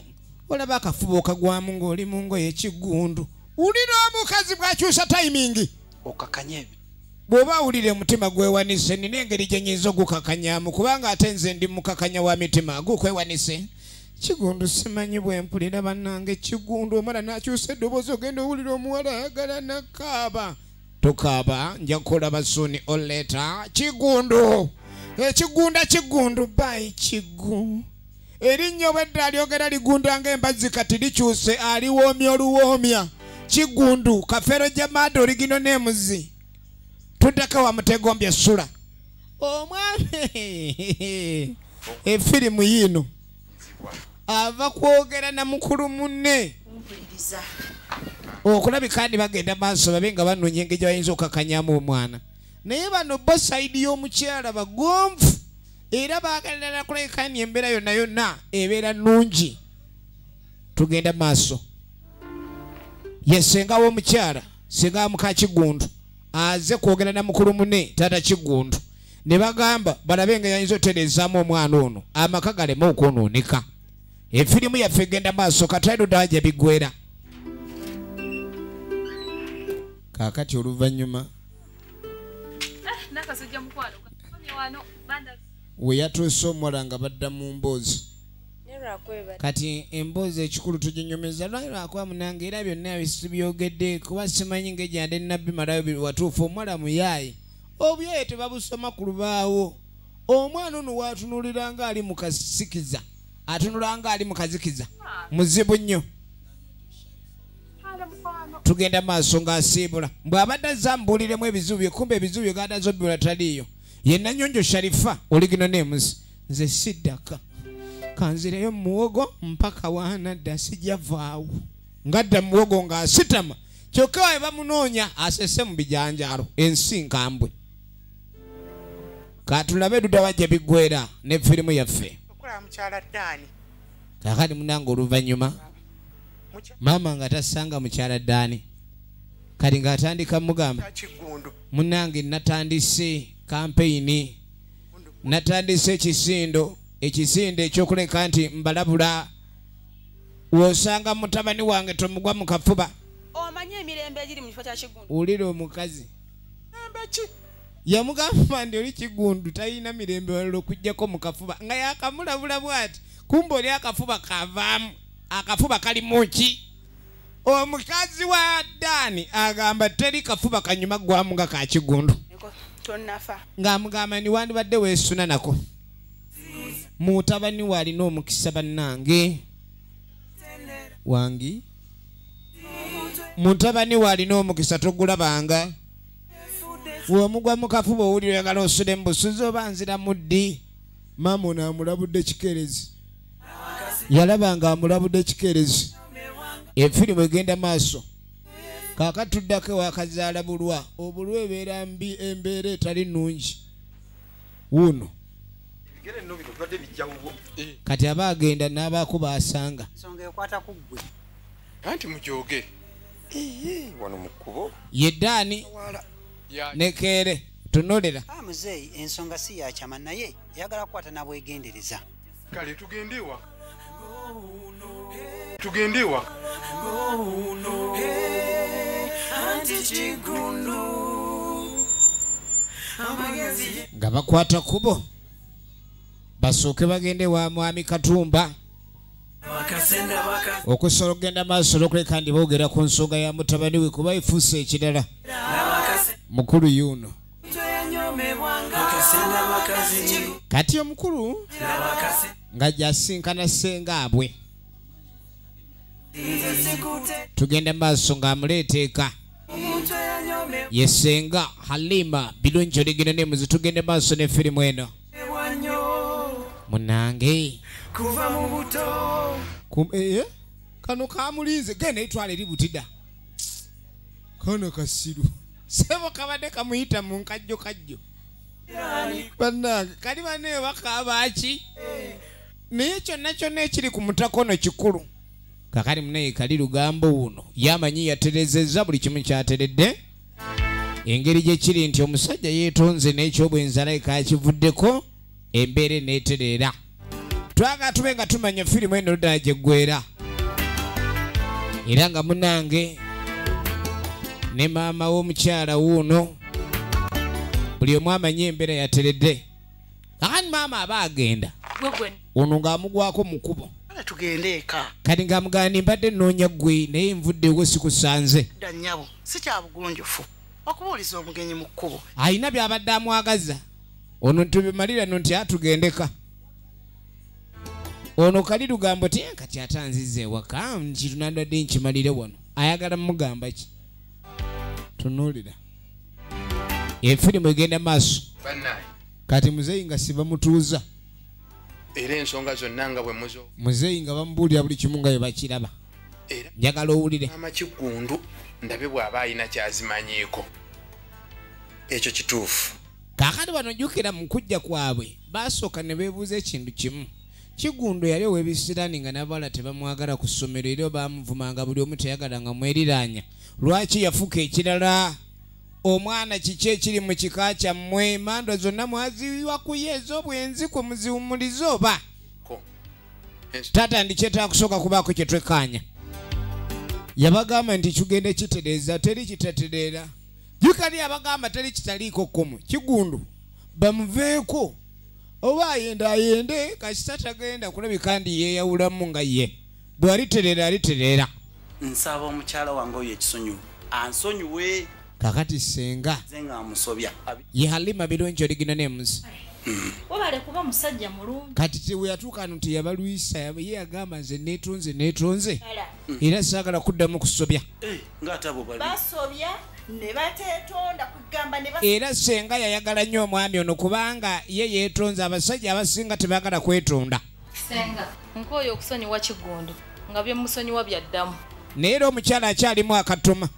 olaba akafuba okagwamu ng'oli mu ngoye kigundu. Wulira omukazi bw'akyusa tayimingi okakanye ebi. Bw'oba awulira omutima gwewanise nina engeri gye nyinza ogukakanyamu kubanga ate nze ndi mukakanya wa mitima. Gukwewanise kigundu simanyi bwe mpulira bannange kigundu omala n'akyusa eddoboozi ogenda owulira omuwala ayagala nakaaba. Tokaaba nja kukolaba suuni oleta kigundu ekigunda kigundu bayi kigu. Erinnya obwedda alyogera ligunda ng'embazzi kati likyuse aliwoomya oluwoomya. Kigundu kafeero jamaada oligino n'emuzi tuddako wamutegombya sula. Omwami <laughs> efirimu yiino ava kwogera na mukulu munne okulabika andi bagenda maaso babe nga banoonya engeri gyebayinza okukakanyamu omwana. Naye bano bo sayidi y'omukyala bagonvu era baagalirana kulabikani embeera yonna yonna ebeera nnungi. Tugenda maaso. Ye senga w'omukyala senga wa muka kigundu aze kwogera na mukulu mune taata kigundu. Ne bagamba balabe nga yayinza otereezaamu omwana ono amaka galeme okwonooneka efirimu yaffe egenda maaso katwaliddawa gye biggwera kaakati oluvannyuma we yatuuse omuwala nga badda mu mboozi. Kati emboozi ekikulu tuginyumiriza lwali lwakuba munange era byonna bisibyogedde kuba simanyi ng'egyande nabbi malayo bi- watuufu omuwala muyaayi obyaye tebabusoma ku lubaawo. Omwana ono waatunulira nga ali mu kasikiza atunula nga ali mu kazikiza. Muzibu nnyo. Tugenda maaso ng'asiibula bw'abadde azambuuliremu ebizibu bye kumba ebizibu bye gada zobbula taliiyo. Ye nanyonjo sharifa oligino neemuzi nze siddaka. Kanzireyo muwogo mpaka waanadda sijavaawo. Ngadda muwogo ng'asitama kyokka waye bamunoonya asese mu bijanjaalo ensi nkambwe. Katulabe dudawa gye biggwera ne firimu yaffe okola mukyala ddaani kakati munange oluvannyuma maama nga tasanga mukyala ddaani kati ng'atandika mugamba munange natandise kampeyini natandise ekisindo ekisindo ekyokuleka nti mbalabula wosanga mutabani wange tomugwa mu kafuba. Omanyi emirembe egiri mu kifo kya kigundu? Wulira omukazi. Embeki yamugamba nti oli kigundu talina mirembe walala okugjako mu kafuba nga yakamulabula bwati kumba oli akafuba kavaamu akafuba kali muki omukazi wa daani agamba teri kafuba kanyuma gwamu nga ka kigundu. Ng'amugamba ni wandibadde weesuna nako. Mutabani we alina omukisa bannange. Wangi? Mutabani we alina omukisa togulabanga womugwa mu kafuba owulira oyagala osule mu busuzi oba nzira mu ddi? Maama ono amulabudde kikerezi yalaba nga amulabudde kikerezi efirimu egenda maaso. Kaakatuddako ewakazaala bulwa. Obulwa ebeera mbi embeera etali nnungi. Wuuno. Bijjawubo kati aba agenda n'abaako baasanga anti mujoge wano mu kkubo. Yeddaani wala Ya- ne keere tunulira a muzeeyi ensonga si yakyama naye eyagala kukwata nabwegendereza kale tugende ewa tugende ewa nga bakwata kubo basooke bagende wa mwami katumba. Okusobola okugenda maaso olwokuleka ndi boogera ku nsonga ya mutabani we kuba efuuse ekirala mukulu yuno. Kati omukulu nga gyasinkana sengaabwe tugenda maaso ng'amuleeta eka. Yesenga halima birungi oligina nemuzi tugende maaso ne firimu eno munange. Eh, kano kamulinze genda itwala eri butida. Kano kasiru sebo kabadde kamuyita mu nkajjo kajjo. Bannange kali baneyo bakabaki naye kyonna kyonna ekiri ku mutakono kikulu. Kakali munaye kali lugambo wuno yamanyi yaterezeza buli kimu kyateredde. Engeri gye kiri nti omusajja yeetonze n'ekyobwenzi alayika akivuddeko embeera eneetereera twagala tube nga tumanya firimu eno ddala gye ggwera. Era nga munange ne maama w'omukyala wuuno buli omu amanyi embeera yateredde kakani maama aba agenda? Ono ng'amugwako mu kkubo kale tugende eka. Kati ng'amugamba mbadde nnoonya ggwe naye nvuddewo sikusanze. Dda nnyabo si kya bugunjufu. Okubuuliza omugenyi mu kkubo. Alina byabadde amwagaza. Ono tubimalirano nti atugendeka. Ono kali lugambo ti kati atanziza ewaka kitunandadde nkimalire wano. Ayagala mugamba ki tunuulira efirimu egenda maaso. Kati muzeeyi nga sibamutuuza era ensonga zonna nga bwe muzo muzeeyi nga bamubuulira buli kimu nga bwe bakiraba. Njagala owulire. maama kigundu ndabe bw'aba alina kyazimanyiiko. Ekyo kituufu. Kaakati bano jjukira mu kujja kwabwe baasooka ne beebuuza ekintu kimu. Kigundu yali ow'ebisiraani nga n'abawala tebamwagala ku ssomero era baamuvumanga buli omu teyagalanga mweriraanya lwaki yafuka ekirala? Omwana kiki ekiri mu kika kyammwe? Mandwa zonna mwaziwiwa ku ye ez'obwenzi kwe muziwumuliza oba? Taata ndikyetaaga kusooka kubaako kye twekkaanya yabagamba nti kigenda kitereeza teri kitatereera jukali abagamba teri kitaliiko kkomo kigundu. Bamuveeko. Oba ayenda ayende kasita tagenda kulabika ndi yeeyawulamu nga ye. Bwe alitereera alitereera nsaba omukyala wange oyo ekisonyiwo ansonyiwe kakati senga ze nga amusobya ye halima birungi oligina nemuzi. Webale kuba musajja mulungi. Kati tewe yatuuka ano teyabalwisa ye yagamba nze neetonze neetonze ala. Era saagala kuddamu kusobya. Eh, basobya ne bateetonda kugamba era senga yayagala nnyo omwami ono kubanga ye yeetonze abasajja abasinga tebaagala kwetonda. Senga nkooyo okusonyiwa kigundu nga byemusonyiwa byaddamu naye era omukyala akyalimu akatuma.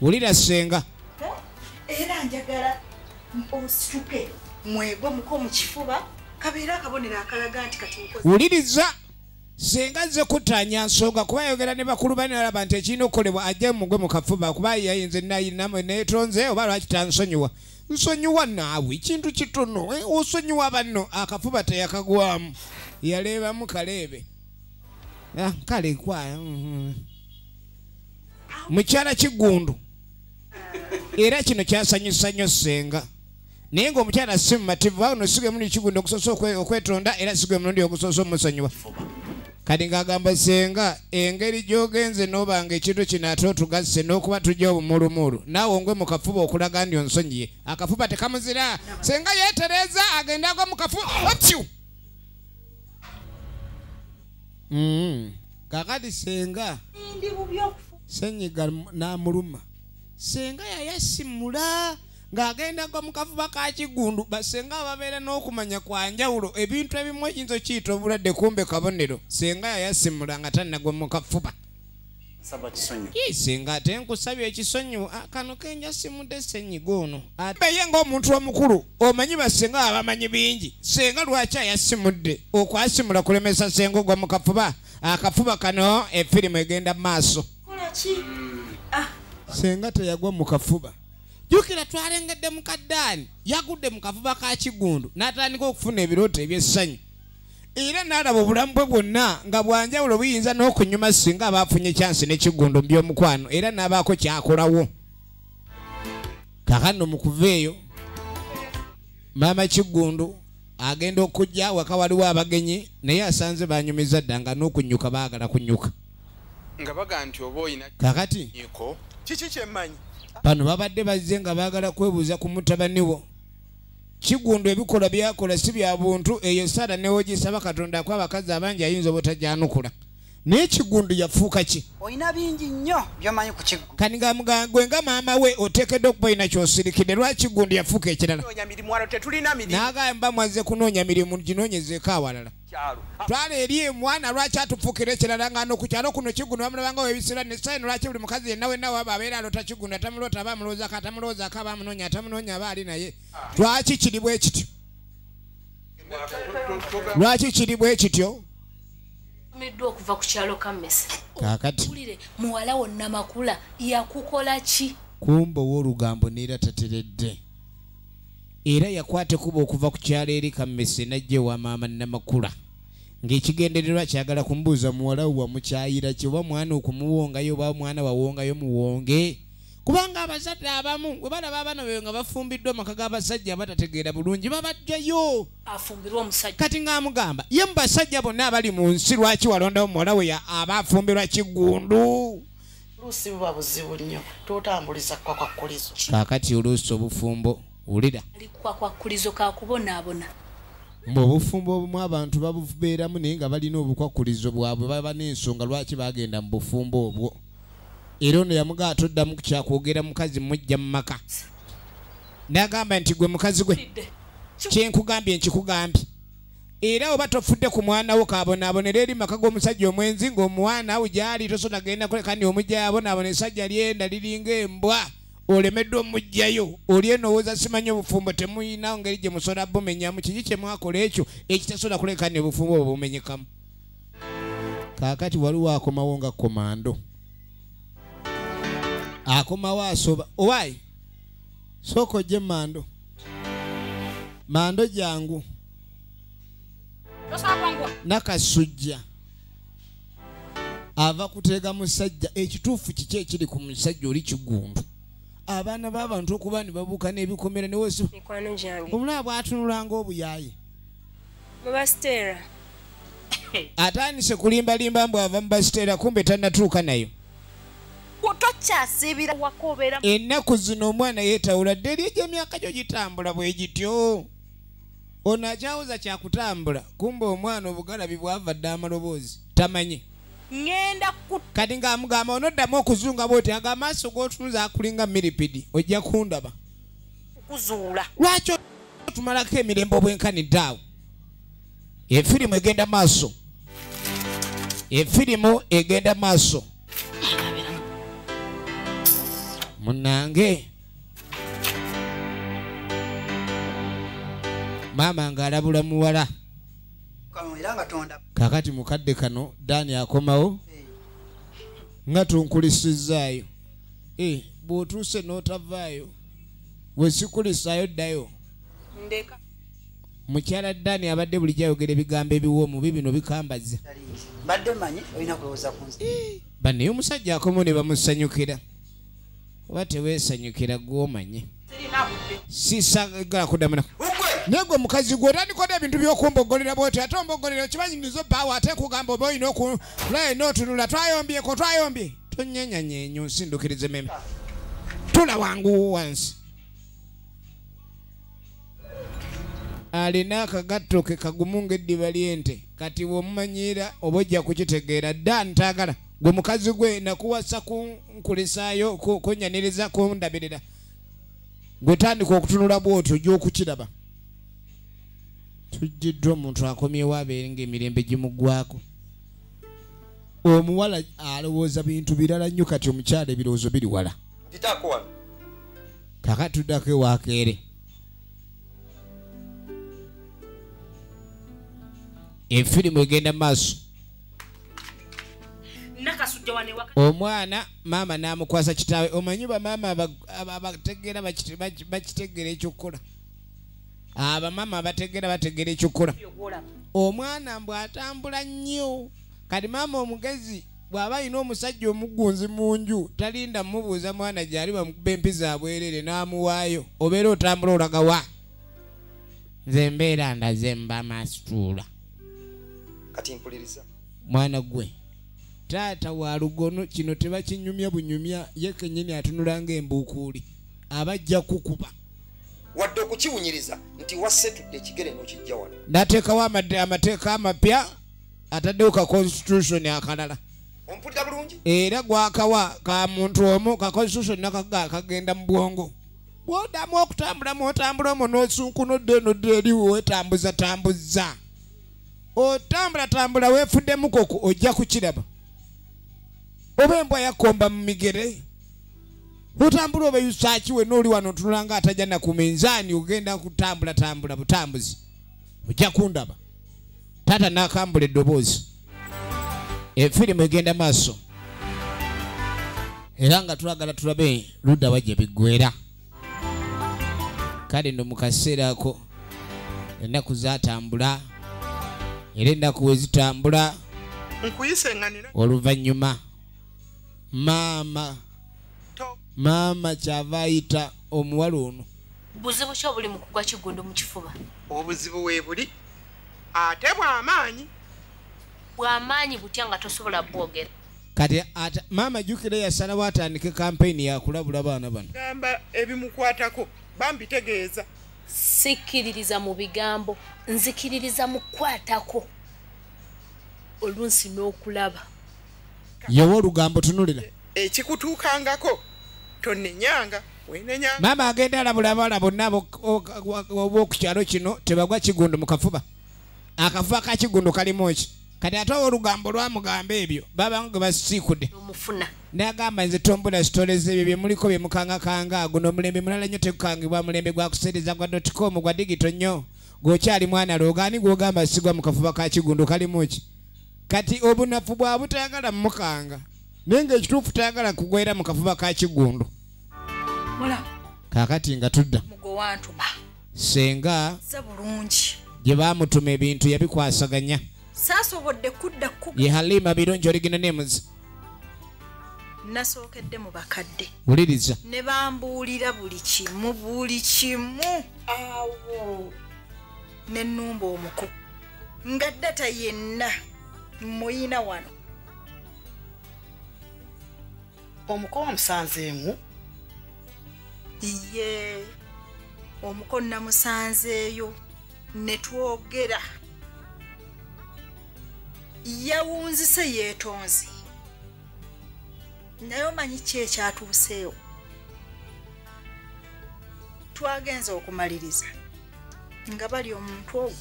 Wulira senga era njagala osituke mwegwe muko mu kifuba kabeere akabonero akalaga nti kati wuliriza senga ze kutanya nsonga kuba yayogera ne bakulu bane alaba nti ekirina okukolebwa ajje mugwe mu kafuba kuba yayinze nayinamu neetonze oba lwaki tansonyiwa? Nsonyiwa naawe kintu kitono eh, osonyiwa banno akafuba teyakagwamu yaleebamu kaleebe Ah, kale kwa mhm. mukyala kigundu. Era kino kyasanyusa nnyo senga naye ng'omukyala si mumativu wano sigwe muli kigundu okusosa okwe- okwetonda era sigwe mulundi ogusosa omusonyiwa. Kati ng'agamba senga engeri gy'ogenze n'obanga ekintu kino ate otugasse n'okuba tujja obumulumulu. Naawe ongwe mu kafuba okulaga ndi onsonyiye. Akafuba tekamuzira senga yeetereza agenda agwa mu kafuba. Otyu. Kakati senga. Senyiga n'amuluma. Senga yayasimula ng'agendagwa mu kafuba ka kigundu basenga babeera n'okumanya kwa njawulo ebintu ebimu ekiyinza okiyita obulwadde kumbe kabonero. Senga yayasimula nga tannagwa mu kafuba saba kisonyi Ii, senga ate nkusabye ekisonyiwo Ah, kano kenja simudde senyiga ono. Ate ye ng'omuntu omukulu omanyi basenga baba bamanyi bingi. Senga lwaki ayasimudde? Okwasimula kulemesa senga ogwa mu kafuba. Akafuba kano efirimu egenda mu maaso. Kolaki ah. Senga teyagwa mu kafuba. Jjukira twalengedde mu kaddaani. Yagudde mu kafuba ka kigundu n'atandika okufuna ebirooto ebyessanyu era n'alaba obulamu bwe bwonna nga bwanjawulo buyinza n'okunyuma singa abaafunye kyansi n'ekigundu mu by'omukwano era n'abaako kyakolawo. Kakano mu kuva eyo maama kigundu agenda okujja waka waliwo abagenyi naye asanze banyumiza dda nga n'okunyuka baagala kunyuka. Nga baga nti oba oyina kakati? kiki kyemmanyi? Bano babadde bazze nga baagala kwebuuza ku mutabani wo kigundu ebikola byakola si bya buntu eyo sara newogisaba katonda ako abakazi abangi ayinza obutajanukula naye kigundu yafuuka ki? Olina bingi nnyo byomanyi ku kiggulu kani gwe nga maama we oteekeddwa okuba olina kyosirikidde lwaki gundi yafuuka ekirala? N'agamba mwaze kunoonya mirimu ginoonyezeeko awalala kyalo twala eri emwana lwaki atufuukira ekirala nga no ku kyalo kuno kigundu bamulabanga webisira nesaino lwaki buli mukazi yenna wenna waba abeera alota kigundu atamuloota aba amulowoozako atamulowoozako aba amunoonya atamunoonya aba ali naye. Lwaki kiri bwe kityo? Lwaki kiri bwe kityo? Tumiddwa okuva ku kyalo kammese wulire muwala wonna makula yakukola ki? Kumba ow'olugambo neera tateredde. Era yakwata kuba okuva ku kyalo eri kammese najja ewa maama namakula ng'ekigendererwa kyagala kumubuuza muwala we wamukyayira ki oba mwana okumuwongayo oba mwana wawongayo muwonge. Kubanga abazadde abamu bwe balaba abaana bayo nga bafumbiddwa amaka g'abasajja abatategeera bulungi babajjayo. Kati ng'amugamba ye mu basajja bonna abali mu nsi lwaki walondawo muwala we aba afumbirwa kigundu? Luusi buba buzibu nnyo totambuliza kwakwakulizo kaakati oluusi obufumbo wulira. Ali kukwakwakulizo kakubonaabona mbu obufumbo obumu abantu babubeeramu naye nga balina obukwakulizo bwabwe baba n'ensonga lwaki bagenda mu bufumbo obwo? Era ono yamugaa toddamu kyakwogera mukazi mujja mu maka. N'agamba nti gwe mukazi gwe kyenkugambye nkikugambye. Era oba tofudde ku mwana wo kabonaabonera eri maka g'omusajja omwenzi ng'omwana wo gyali tosona genda kule kandi omujja yabonaabona essajja lyenda liringa embwa olemeddwa omujjayo oli enowooza simanyi obufumbo temuyinawo ngeri gye musobola bumenyamu. Kiki kye mwakola ekyo? Ekitasobola kuleka ni obufumbo obwo bumenyekamu. Kaakati waliwo akomawo nga komando akomawo asoba owaayi sooka ojje mando. Mando jangu. Nakasujja. Ava kuteega musajja. Ekituufu kiki ekiri ku musajja oli kigundu abaana b'abantu okuba ne babuuka n'ebikomera newosi mikwano gyange. Omulaba bw'atunulanga obuyaaye mubasiteera atandise kulimbalimba mbw ava mu basiteera kumbe tannatuuka nayo? Tokyasiibira waka obeera ennaku zino omwana yeetawula dde eri egy'emyaka gyo gitambula bwe gityo. Ono akyawuza kyakutambula kumbe omwana obugalabi bwava dde amaloboozi tamanyi ŋŋenda kati ng'amugamba onoddamu okuzunga bwoti aga amaaso g'otunuza akulinga miripidi ojja kundaba. Kukuzuula lwaki otumalako emirembe obwenkanidde awo efirimu egenda maaso. Efirimu egenda maaso. Munange maama ng'alabula muwala kakati mukadde kano daani akomawo nga tunkulisizaayo Eh, bw'otuuse n'otavaayo bwe sikulisaayo ddayo. Mukyala daani abadde bulijjo ayogera ebigambo ebiwoomu bibino bikambaza mbadde manyi olina kulowooza ku nsi banaye omusajja akomawo ne bamusanyukira. Oba teweesanyukira gw'omanye. Sisagala kuddamuna naye gwe mukazi gwe otandikode ebintu by'okumbogolera bwoti ate ombogolera okibanyiriza obbaawo ate kugamba oba olina okulina otunula twayombyeko twayombye tonyenyanyeenya onsindukirize meme. Tula wangu wansi. Alina akagatto ke kagumu ng'eddiba ly'ente kati bw'omumanyira oba ojja kukitegeera dda ntaagala. Gwe mukazi gwe nakuwasa kunkulisaayo ku- kunnyaniriza kundabirira. Gwetandika okutunula bwoti ojja okukiraba tujjiddwa omuntu akomyewo abeere ngaemirembe gimuggwako omuwala alowooza bintu birala nnyo kati omukyala ebirowoozo biri wala. Kaka tuddako ewakeere efirimu egenda mu maaso. Nakasujja wano ewaka omwana maama n'amukwasa kitaawe. Omanyi bamaama aba- aba- abategeera bakite- baki- bakitegeera ekyokukola abamaama abategeera bategeera ekyokukola omwana bw'atambula nnyo kati maama omugezi bw'aba alina omusajja omuggunzi mu nju talinda mumubuuza mwana gyali bamukuba empiza abwerere n'amuwaayo obeera otambula olaga wa? Nze mbeera ndaze mba masituula. Kati mpuliriza. Mwana gwe taata wa lugono kino tebakinyumya bunyumya ye kenyini atunula ng'embuukuuli abajja kukuba wadde okukiwunyiriza nti wassetudde ekigere n'okijja wano. N'ateekawo amateeka amapya ataddewo ka constitution akalala. Ompulira bulungi? Era gwakawa ka muntu omu ka constitution nakaga kagenda mu bwongo. Bw'oddamu okutambulamu otambula omwo n'osunkuna odda eno dda eri wetambuza tambuza. Otambula tambula weefuddemu koko ojja kukiraba. Oba embwa yakomba mu migere otambula oba yusakiwe n'oli wano otunula nga atajja na ku minzaani ogenda kutambula tambula butambuzi. Ojja kundaba. Taata n'akambula eddoboozi. Efirimu egenda maaso. Era nga twagala tulabe ludda wajja biggwera kale no mu kaseera ako ennaku zaatambula era ennaku we zitambula oluvannyuma maama maama kyava ayita omuwala ono. Buzibu ki obuli mu kugwa kigundu mu kifuba? Obuzibu we buli. Ate bw'amaanyi. Bw'amaanyi butya nga tosobola bwogera kati ata maama jjukira yasalawo atandike kampeyini yakulabula baana bano. Gamba ebimukwatako bambitegeeza. Sikkiririza mu bigambo nzikiririza mu kukwatako olunsi n'okulaba. Yowa olugambo tunulira ekikutuukangako tonenyanga wenenyanga maama agenda alabula abawala bonna abokukyalo kino tebagwa kigundu mu kafuba. Akafuba ka kigundu kalimu ki? Kati ate owa olugambo lwamugamba ebyo babanga ge basiikudde. Omufuna nagamba nze tombula sitolezi ebyo byemuliko byemukangakanga guno omulembe mulala nnyo tegukangibwa mulembe gwa kuseereza gwa dotcom gwa digito nnyo. Gwokyali mwana loogaani gwogamba sigwa mu kafuba ka kigundu kalimu ki? Kati obunafu bwa butayagala mumukanga naye ngaekituufu tayagala kugwera mu kafuba ka kigundu kaakati nga tudda. senga gye baamutuma ebintu yabikwasaganya. Saasobodde kudda ku ye halima birungi origino names. Nasookedde mu bakadde. Wuliriza. Ne bambuulira buli kimu buli kimu. Awo. N'ennumba omuku. Nga data yenna muyina wano. Omukowa musanzeemu ye omuko namusanzeeyo ne twogera. Yawunzise yeetonze naye omanyi ki ekyatuuseewo twagenza okumaliriza nga bali omuntu owo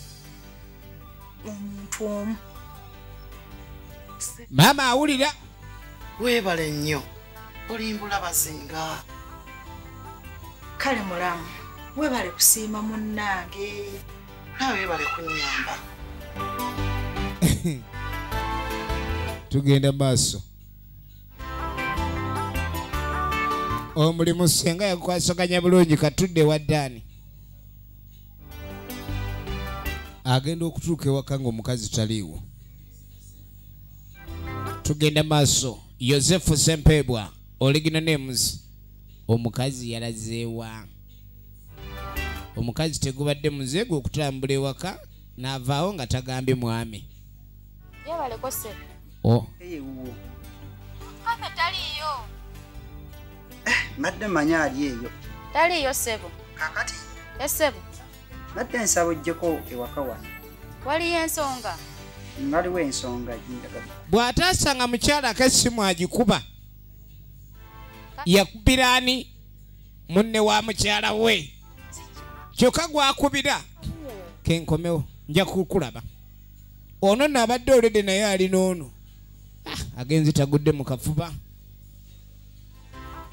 omuntu omu. Maama awulira. Weebale nnyo olimbula bazinga kale mulamu webale kusiima munnange. Nawe weebale kunyamba <coughs> tugenda maaso. Omulimu senga yakwasaganya bulungi katudde waddaani agenda okutuuka ewaka ng'omukazi taliiwo. Tugenda maaso. Yosefu sempebwa original names omukazi yalazeewa. Omukazi tegubadde muze gwe okutambula ewaka n'avaawo nga tagambye mwami. Yabaleko se o. Ewuwo kafe taliiyo? Madde manya ali eyo. Taliiyo sebo? Kakati? Esebo nadde nsaba ojjeko ewaka wano. Waliyo ensonga? Waliwo ensonga bw'ataasanga mukyala ak'essimu agikuba yakubira ani munne wa mukyala we. Kyokka gwakubira kenkomewo nja kukulaba. Ono naabadde olede naye alina ono Ah, agenzi tagudde mu kafuba.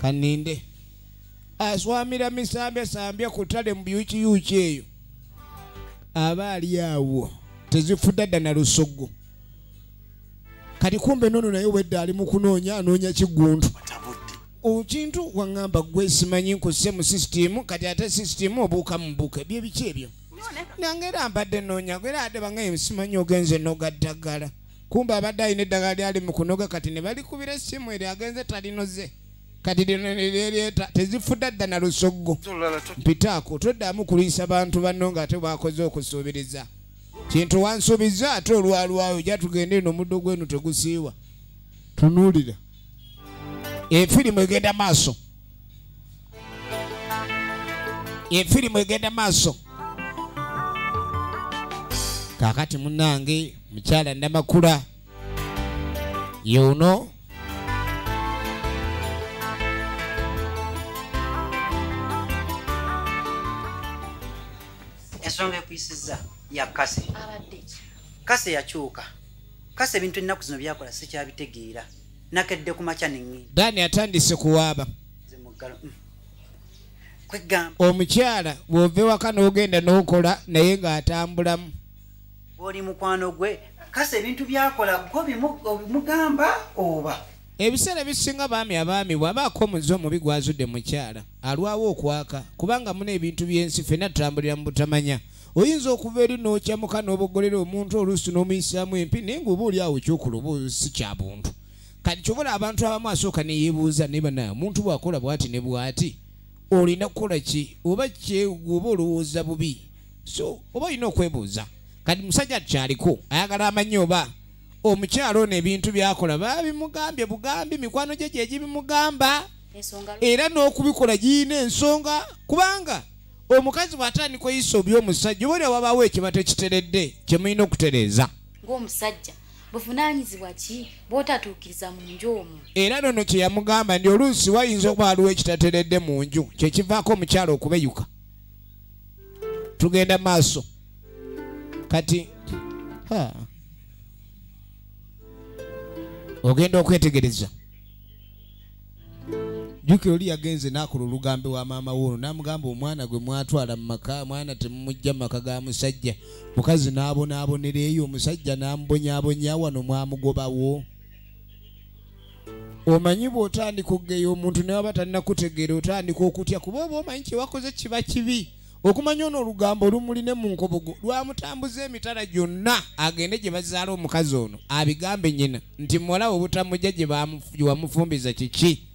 Kaninde aswamira misambyasambya ku ttale mu byukiyuki eyo. Aba ali awo tezifudde dda na lusogo. Kati kumbe nono naye wedde ali mu kunoonya anoonya kigundu okintu waŋŋamba gwe simanyi nkusse mu sisitimu kati ate sisitimu obuuka mu buuka ebyo biki ebyo? Nange era mbadde noonya era ate bangaye simanyi ogenze noga ddagala. Kumbe abadde alina eddagala lyali mu kunoga kati ne balikubira essimu eryo agenze talinoze. Kati lino neryereeta tezifudde dda na lusogo mpitaako toddamu kuliisa bantu banno ng'ate bwakoze okusuubiriza. Kintu wansuubiza ate olwalwayo ja tugende eno omuddo gwenu tegusiiwa. Tunuulira efirimu egenda maaso. Efirimu egenda maaso. Kakati munange mukyala namakula yuno ensonga ekuyisizza ya kase. Kase yakyuka. Kase ebintu ennaku zino byakola sikyabitegeera nakedde ku makya neŋŋenda dani atandise kuwaaba. Mm. omukyala bw'ova ewaka n'ogenda n'okola naye ng'atambulamu. Bw'oli mukwano gwe kase ebintu byakola gwe obimu- obimugamba oba? Ebiseera ebisinga baami abaami bw'abaako omuze omubi gwazudde mukyala alwawo okwaka kubanga muna ebintu by'ensi ffenna tutambulira mu butamanya. Oyinza okuva eri n'okyamuka n'obogolera omuntu oluusi n'omuyisaamu empi naye ng'oba oli awo ekyokula oba si kya buntu kati kyobola abantu abamu asooka neyeebuuza naye bana omuntu bw'akola bw'ati ne bw'ati olina kukola ki? Oba kyegwe oba olowooza bubi? So oba olina okwebuuza. Kati musajja tukyaliko ayagala amanye oba? Omukyalo ono ebintu byakola babimugambye bugambi mikwano gye gyegibimugamba era n'okubikola giyina ensonga. Kubanga omukazi bw'atandika oyisa oby omusajja oba wabaawo ekiba tekiteredde kye mulina okutereeza. Ng'omusajja buvunaanyizibwa ki? Bw'otatuukiriza mu nju omwo. Era nono kye yamugamba ndi oluusi wayinza okuba waliwo ekitateredde mu nju kyekivaako omukyalo okubeyuka. Tugenda maaso. Kati ogenda okwetegereza jjukira oli yagenze n'akola olugambe wa maama woono n'amugamba omwana gwe mwatwala mu maka mwana temumujja mu maka ga musajja. Mukazi n'abonaabonera eyo omusajja n'amubonyaabonya wano mwamugobawo omanyi bw'otandika okugeya omuntu ne waba talinakutegeera otandika okutya kuba oba omanyi kyewakoze kiba kibi. Okumanya ono olugambo lumuline mu nkobogo lwamutambuza emitala gyonna agende gye bazaala omukazi ono abigambe nyina nti muwala we obutamujja gye wamufumbiza kiki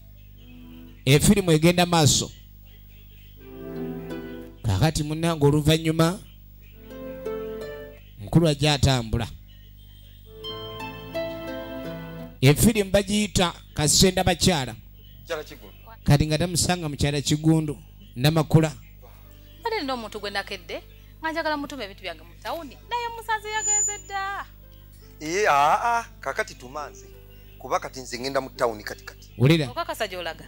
efirimu egenda maaso. Kakati munnange oluvannyuma mukulu ajja atambula. Efirimu bagiyita kasenda bakyala. Kati nga tamusanga mukyala kigundu namakula. Ate nina omuntu gwe nakedde nga njagala mutuma ebintu byange mu tawuni naye musazi yagenze dda. Ee aa kakati tumanze kuba kati nze ngenda mu tawuni kati kati. Wulira. Okakasa gyolaga.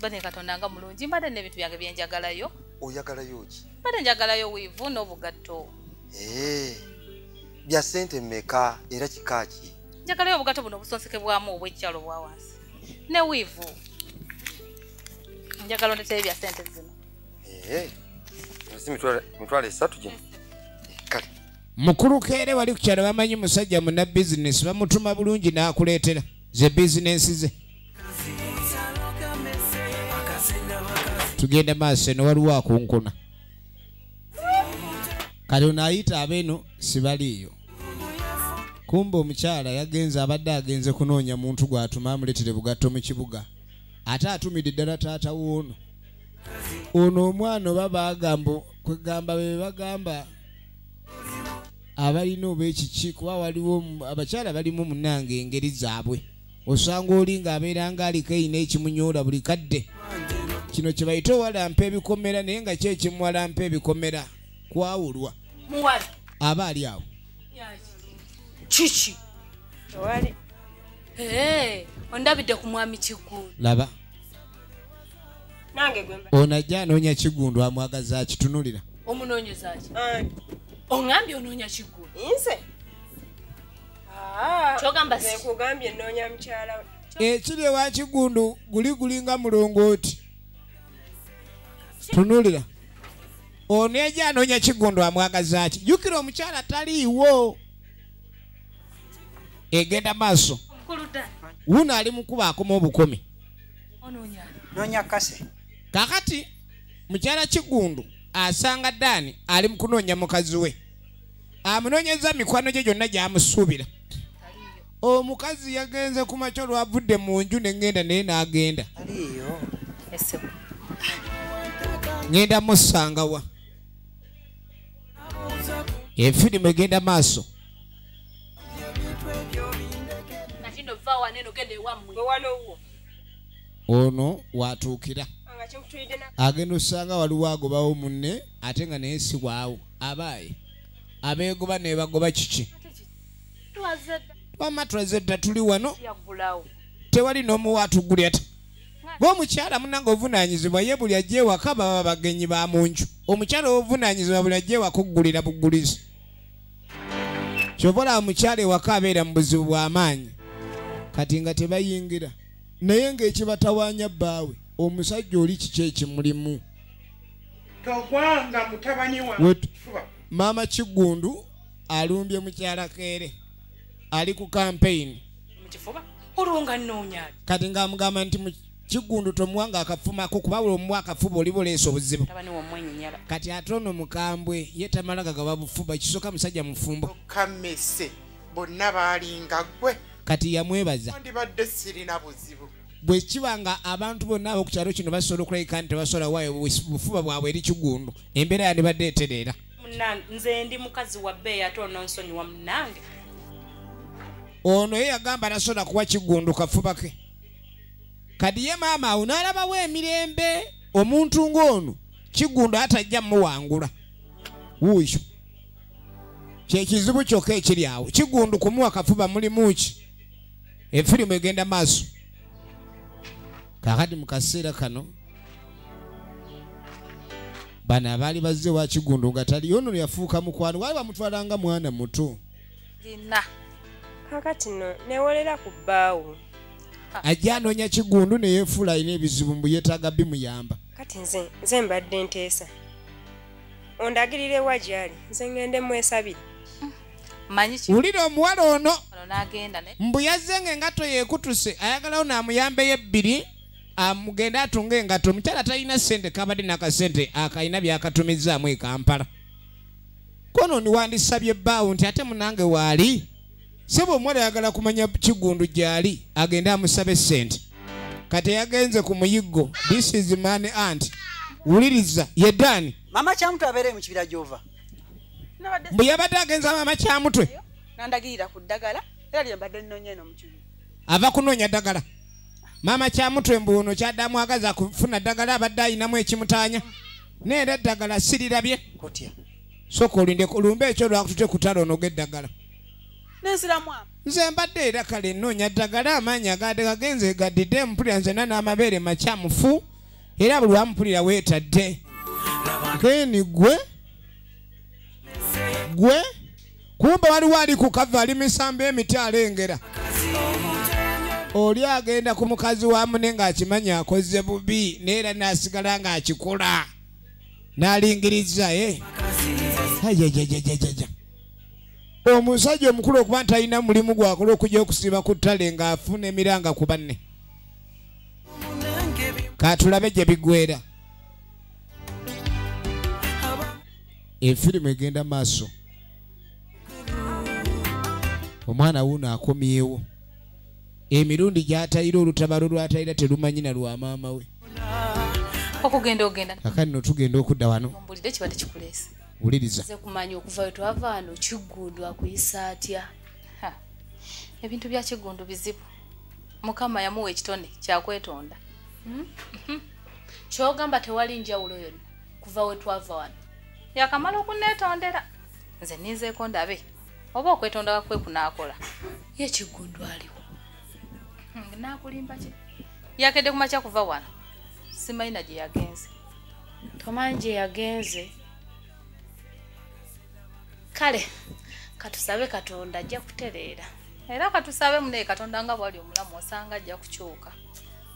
Bane katonda nga mulungi mbadde n'ebintu byange byenjagalayo. Oyagalayo ki? Mbadde njagalayo wiivu n'obugatto. Ee bya sente mmeka era kika ki? Njagalayo obugatto buno obusonseke bwamu obw'ekyalo bwa wansi. Ne wiivu njagala ondetere bya sente zino. Ee si mitwalo mitwalo esatu gino kale mukulu keere wali ku kyalo bamanyi musajja muna bizinesi bamutuma bulungi n'akuleetera ze bizinesi ze. Tugenda maaso eno waliwo akunkuna. Kati ono ayita abeeno sibaliiyo. Kumbe omukyala yagenze abadde agenze kunoonya muntu gw'atuma amuleetere bugatto mu kibuga. Ate atumidde ddala taata woono ono omwana oba bagamba kwegamba be bagamba abalina oba ekiki kuba waliwo abakyala balimu munange engeri zaabwe. Osanga oli ng'abeera ng'aliko eyina ekimunyoola buli kadde. Kino kye bayita owalampa ebikomera naye nga kyekimuwalampa ebikomera kwawulwa. Aba ali awo. Kiki? Ondabidde ku mwami kigulu laba. Ono ajja anoonya kigundu amwagaza akitunulira omunoonyeza oŋambye onoonya kiggulu nze? Ah, Kyogamba nze si- kugambye nnoonya mukyala we. Ekiri ewa kigundu guli gulinga mulongooti tunulira ono ejja anoonya kigundu amwagaza ki? Jjukira omukyala taliiwo. Egenda maaso. Mukulu ddala wuno ali mukuba akoma obukomi. Onoonya. Noonya kase. Kakati mukyala kigundu asanga daani ali mu kunoonya mukazi we. Amunoonyeza mikwano gye gyonna gy'amusuubira. Omukazi yagenze ku makyo lwavudde mu nju ne ŋŋenda naye n'agenda. Ŋŋenda musangawa efirimu egenda maaso. Ono watuukira agenda osanga waliwo agobawo munne ate nga naye si waawo. Abaaye abeegoba ne bagoba kiki wamma tulaze dda tuli wano. Tewali n'omu watugulya ta. Ng'omukyala munange ovunaanyizibwa ye buli ajja ewaka baba bagenyi ba mu nju omukyala obuvunaanyizibwa buli ajja ewaka okugulira bugulizi. Kyova olaba omukyala ewaka abeera mu buzibu bw'amaanyi kati nga tebayingira. Naye ng'ekibatawaanya bbaawe omusajja oli kiki ekimulimu? Togwanga mutabani wa Wetu. Fuba. maama kigundu alumbye mukyala keere. Ali ku kampeyini olwonga nnoonya. Kati ng'amugamba nti mu kigundu tomuwanga akafumako kuba buli omuwa akafuba oli buleesa obuzibu. Kati ate ono mukambwe ye tamala gagaba bufuba kisooka musajja mufumbo. Kamese bonna baalinga ggwe. Kati yamwebaza. Ondibadde sirina buzibu bwe kiba nga abantu bonna ab'oku kyalo kino basobola okulabika nti tebasobola waayo bufuba bwabwe eri kigundu embeera yandibadde etereera. Nze ndi mukazi wa bbeeyi ate ononsonyiwa munange. Ono ye yagamba nasobola kuwa kigundu kafuba ke. Kati ye maama awo n'alabawo emirembe omuntu ng'ono kigundu atajja muwangula wuuyo kyekizibu kyokka ekiri awo. Kigundu kumuwa kafuba mulimu ki? Efirimu egenda maaso kakati mu kaseera kano bano abaali bazze wa kigundu nga tali ono yafuuka mukwano waali bamutwalanga mwana muto. Lina kakati no newolera ku bbaawo. Ajja anoonya kigundu ne yeefuula alina ebizibu mbu yeetaaga bimuyamba kati nze nze mbadde nteesa. Ondagirire wa gyali nze ŋŋende mwesabire. Wulira omuwala ono. Mbu yazze ng'engato yeekutuse ayagalawo n'amuyambeyo ebbiri amugende atunga engato omukyala talina ssente kabadde n'akasente akalina byakatumizzaamu e kampala. Kono ndiwandisabye ebbaawo nti ate munange waali sebe omuwala ayagala kumanya kigundu gy'ali agende amusabe ssente. Kati yagenze ku muyiggo this is man ant wuliriza yeddaani mama kyamutu abeere mu kibira gyova. Mbu yabadde agenza maama kyamutwe. Nandagirira ku ddagala era lyembadde nnoonya eno mu kibiira. Ava kunoonya ddagala maama kyamutwe mbuuno kyaddamu agaza kufuna ddagala abadde ayinamu ekimutaanya. Neera eddagala sirirabye soka olinde lumba ekyo lwakutute kutala onoga eddagala. Nze mbadde era kale nnoonya ddagala amaanyi agadde gagenze gaddidde mpulira nzena n'amabeere makyamufu era buli wampulira weetadde. Keni gwe gwe kumba waliwo ali ku kava ali misambo emiti alengera oli agenda ku mukazi wa mune ng'akimanyi akoze bubi neera n'asigala ng'akikola n'alingiriza ye. Ajajajajajaja omusajja omukulu okuba nti alina mulimu gwakola okujja okusiba ku ttale ng'afuna emiranga ku banne. Katulabe gye bigwera. Efirimu egenda maaso. Omwana wuno akomyewo emirundi gy'atayira olutabalo lw'atayira terumanyi na lwa maama we. Okugenda ogenda. Kakati no tugenda okudda wano. Mbulidde kibadde kikuleese wuliriza. Nze kumanya okuva we twava wano kiggundu akuyisa atya ebintu bya kiggundu bizibu. Mukama yamuwa ekitone kyakwetonda Hmm? Mhm. kyogamba tewali njawulo yonna kuva we twava wano. Yakamala okuneetondera. Nze ninzeeko ndabe. Oba okwetonda kwakwe kunaakola. Ye kiggundu aliwo Hmm, naakulimba ki? Yakedde kumakya kuva wano? Simayina gye yagenze. Tomanyi gye yagenze. Kale katusabe katonda ajja kutereera. Era katusabe munaye katonda nga bwali omulamu osanga ajja kukyuka.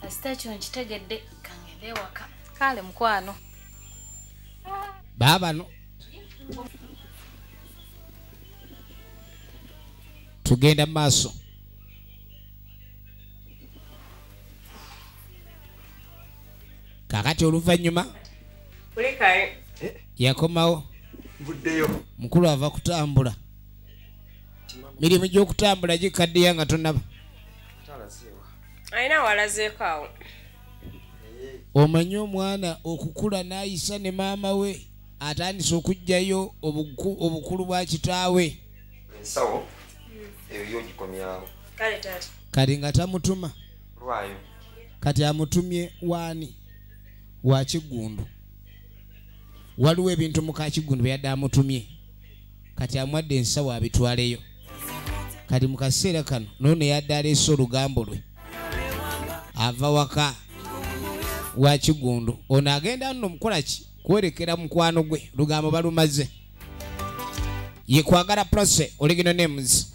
Kasita ekyo nkitegedde kangende ewaka. Kale mukwano. Baabano tugenda mu maaso kakati oluvannyuma kulikaye yakomawo. Buddeyo mukulu ava kutambula. Mirimu gy'okutambula gikaddiya nga tonaba. Alina walazeeko awo. Omanyi omwana okukula n'ayisa ne maama we atandise okugjayo obuku- obukulu bwa kitaawe. Ensawo eyo yogikomyawo. Kale nga tamutuma kati amutumye waani wa kigundu. Waliwo ebintu muka kigundu byeyadde amutumye. Kati amwadde ensawo abitwaleyo. Kati mu kaseera kano noono yadde aleese olugambo lwe. Ava waka wa kigundu. Ono agenda nno mukola ki? Kwerekera mukwano gwe lugambo balumaze. Ye kwagala prose original names.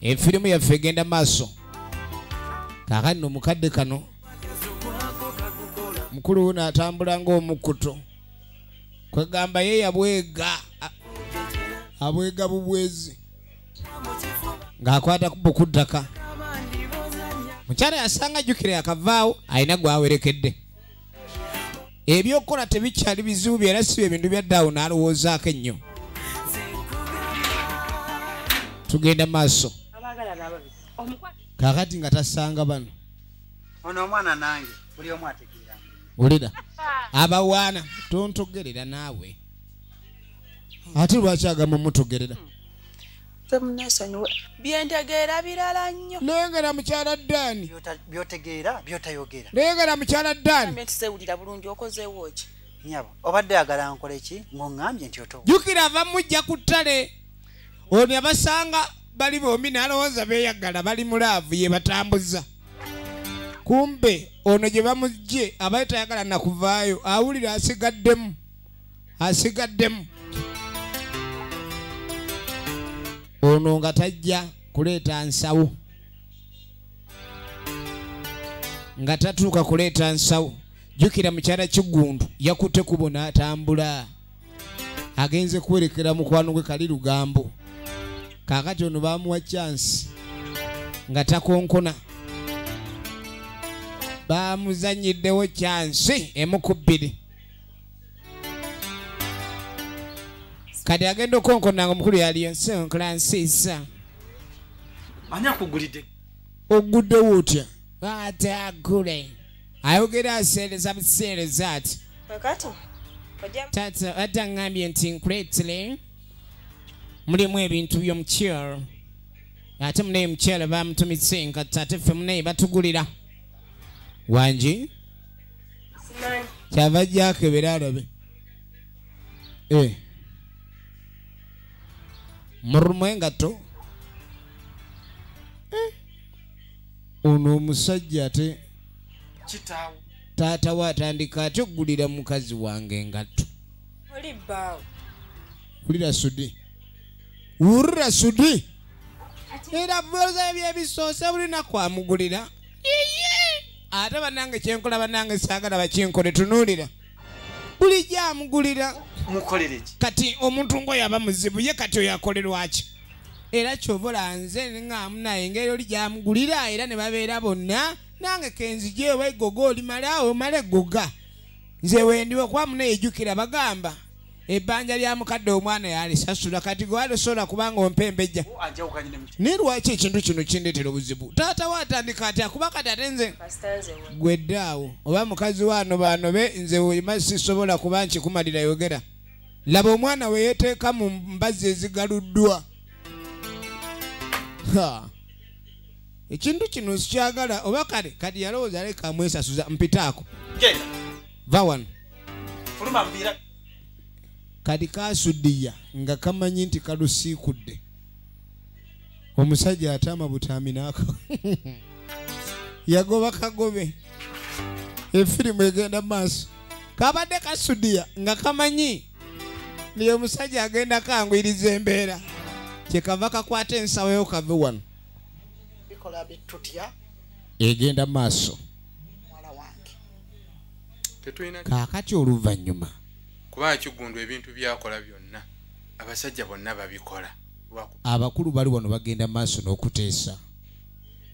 Efirimu yaffe egenda maaso. Kakati no omukadde kano mukulu n'atambula ng'omukkuto kwegamba ye yabwega abwega bubwezi ng'akwata kubo ku ttaka mukyala yasanga ajjukira yakavaawo alina gwawerekedde ebyokukola tebikyali bizibu byera si ebintu byaddaawo n'alowoozaako ennyo. Tugenda maaso. Kakati nga tasanga bano. Ono omwana nange buli omu ategeera wulira abawaana tontogerera naawe. Ate lwaki agamba mutogerera temunasonyiwe byentegeera birala nnyo. Lengera mukyala ddaani. Byotegeera byotayogera. Lengera mukyala ddaani. Nti sewulira bulungi okozeewo ki? Nyabo obadde yagala nkole ki? Ng'oŋŋambye nti oto jjukira ava mujja ku ttale. Ono yabasanga bali bombi n'alowooza beeyagala bali mulaavu ye batambuza kumbe ono gye bamugje abaye tayagala nakuvaayo awulira asigaddemu asigaddemu. Ono nga tajja kuleeta nsawo nga tatuuka kuleeta nsawo. Jjukira mukyala kigundu yakutte kubo n'atambula. Agenze kwerekera mukwano gwe kali lugambo. Kaakati ono bamuwa chansi nga takonkona bamuzanyiddewo chansi emu ku bbiri. Kati agenda okonkona nga omukulu yaliyo nsonkula nsiisa. Ani akugulidde? Oguddewo otya ate agule. Ayogera aseereza buseereza ati taata ataŋŋambye nti nkuleetere mulimu ebintu by'omukyalo. Ate munaye mukyalo bamutumise nga tate ffe munaye batugulira wangi kyava jakebera alabe. Eh. murumu engato Eh. ono omusajja ate taata we atandika ate okugulira mukazi wange engatto. Wulira sudi. Wulira sudi. Era buloza byebisoose buli naku amugulira Yeye! Ate banange kyenkola banange saagala bakinkole tunuulira buli gyamugulira mukolere ki? kati omuntu ngoyo aba muzibu ye kati oyo akolerwaki era kyobola nze ŋŋamu naye engeri oli gyamugulira era ne babeera bonna nange kenzije wegoga olimala omala egoga nze wendiwe kuba muneyejjukira bagamba ebbanja lya mukadde omwana yalisasula kati gwe walisobola kubanga ne muki naye lwaki ekintu kino kindeetera obuzibu? Taata we atandika ati akuba kati ate nze we gweddaawo oba mukazi waano banobe nze wema sisobola kuba nkikumalira yogera. Laba omwana we yeteeka mu mbazzi ezigaluddwa. Ha. ekintu kino sikyagala oba kale kati yalowooza leka amwesasuza mpitaako. Va wano kati kasuddiya nga kamanyi nti kalusiikudde. Omusajja atama butaami naaka <laughs> yagoba kagobe. Efirimu egenda maaso. Kabadde kasudiya nga kamanyi. Ni omusajja agenda kangwiriza embeera. Kyekava kakwata ensawo yo kave wano. Bikola bitutya. Egenda maaso. Kaakati oluvannyuma kubanga kigundu ebintu byakola byonna. Abasajja bonna babikola. Abakulu bali wano bagenda maaso n'okuteesa.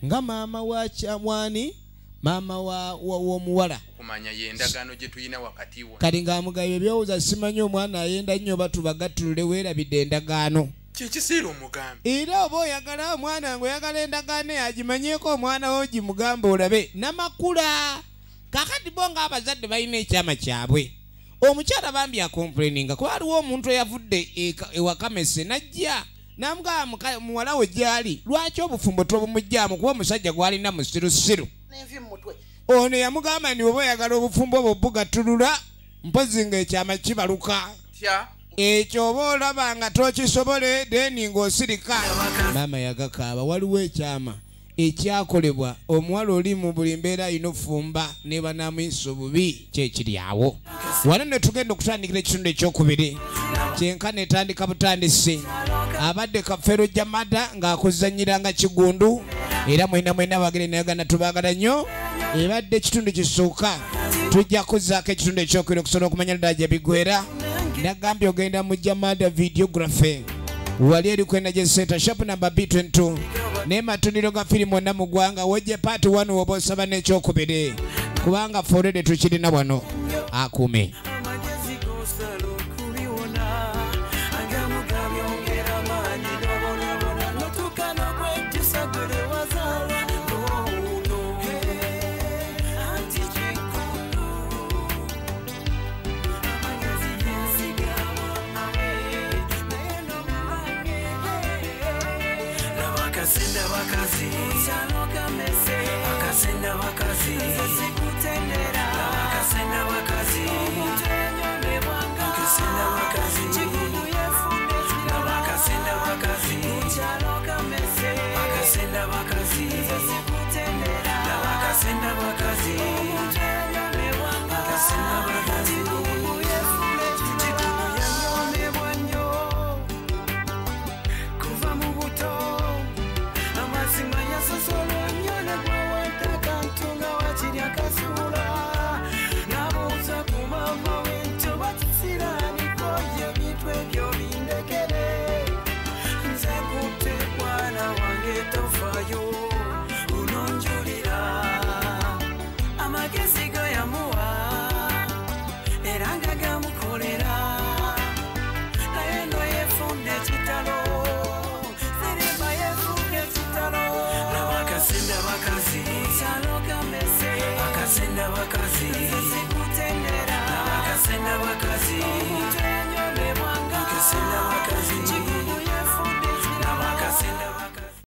Nga maama wa kyamwani maama wa- wa- w'omuwala. Kumanya yendagaano gye tulina wakati wa kati ng'amugaba ebyowooza simanyi omwana ayenda nnyo oba tubagattulule weerabidde endagaano. Kyekisiira omugambi? Era oba oyagala omwana ngaoyagala endagaano yagimanyeeko omwana wo gimugamba olabe. Namakula! Kakati bo ng'abazadde balina ekyama kyabwe omukyala bambi akomplaininga. Kuba aliwo omuntu eyavudde ewakamese najja namugamba muka- muwala we gyali lwaki obufumbo tobumugjamu kuba omusajja gwalina musirusiru? Ono yamugamba nti oba oyagala obufumbo obwo bugattulula mpozi ng'ekyama kibaluka. Tya ekyo oba olaba nga tokisobole deni ng'osirika. Maama yagakaaba waliwo ekyama ekyakolebwa omuwala oli mu buli mbeera alina ofumba ne banamuyisa obubi kyekiri awo. Wano ne tugenda okutandikira ekitundu ekyokubiri kyenkana etandika butandisi. Abadde kafeero jamada ng'akuzanyiranga kigundu era mwena mwena bagere nayagana tubagala nnyo. Ebadde ekitundu kisooka tujja kuzaako ekitundu ekyokubiri okusobola okumanya ddala gye bigwera. Nagambye ogenda mu jamada videography wali eri kwenda gye seta shop namba b22 naye matundiro ga firimu onna mu ggwanga wojje paati 1 woba osaba n'ekyokubiri. Kubanga forede tukirina wano. Akume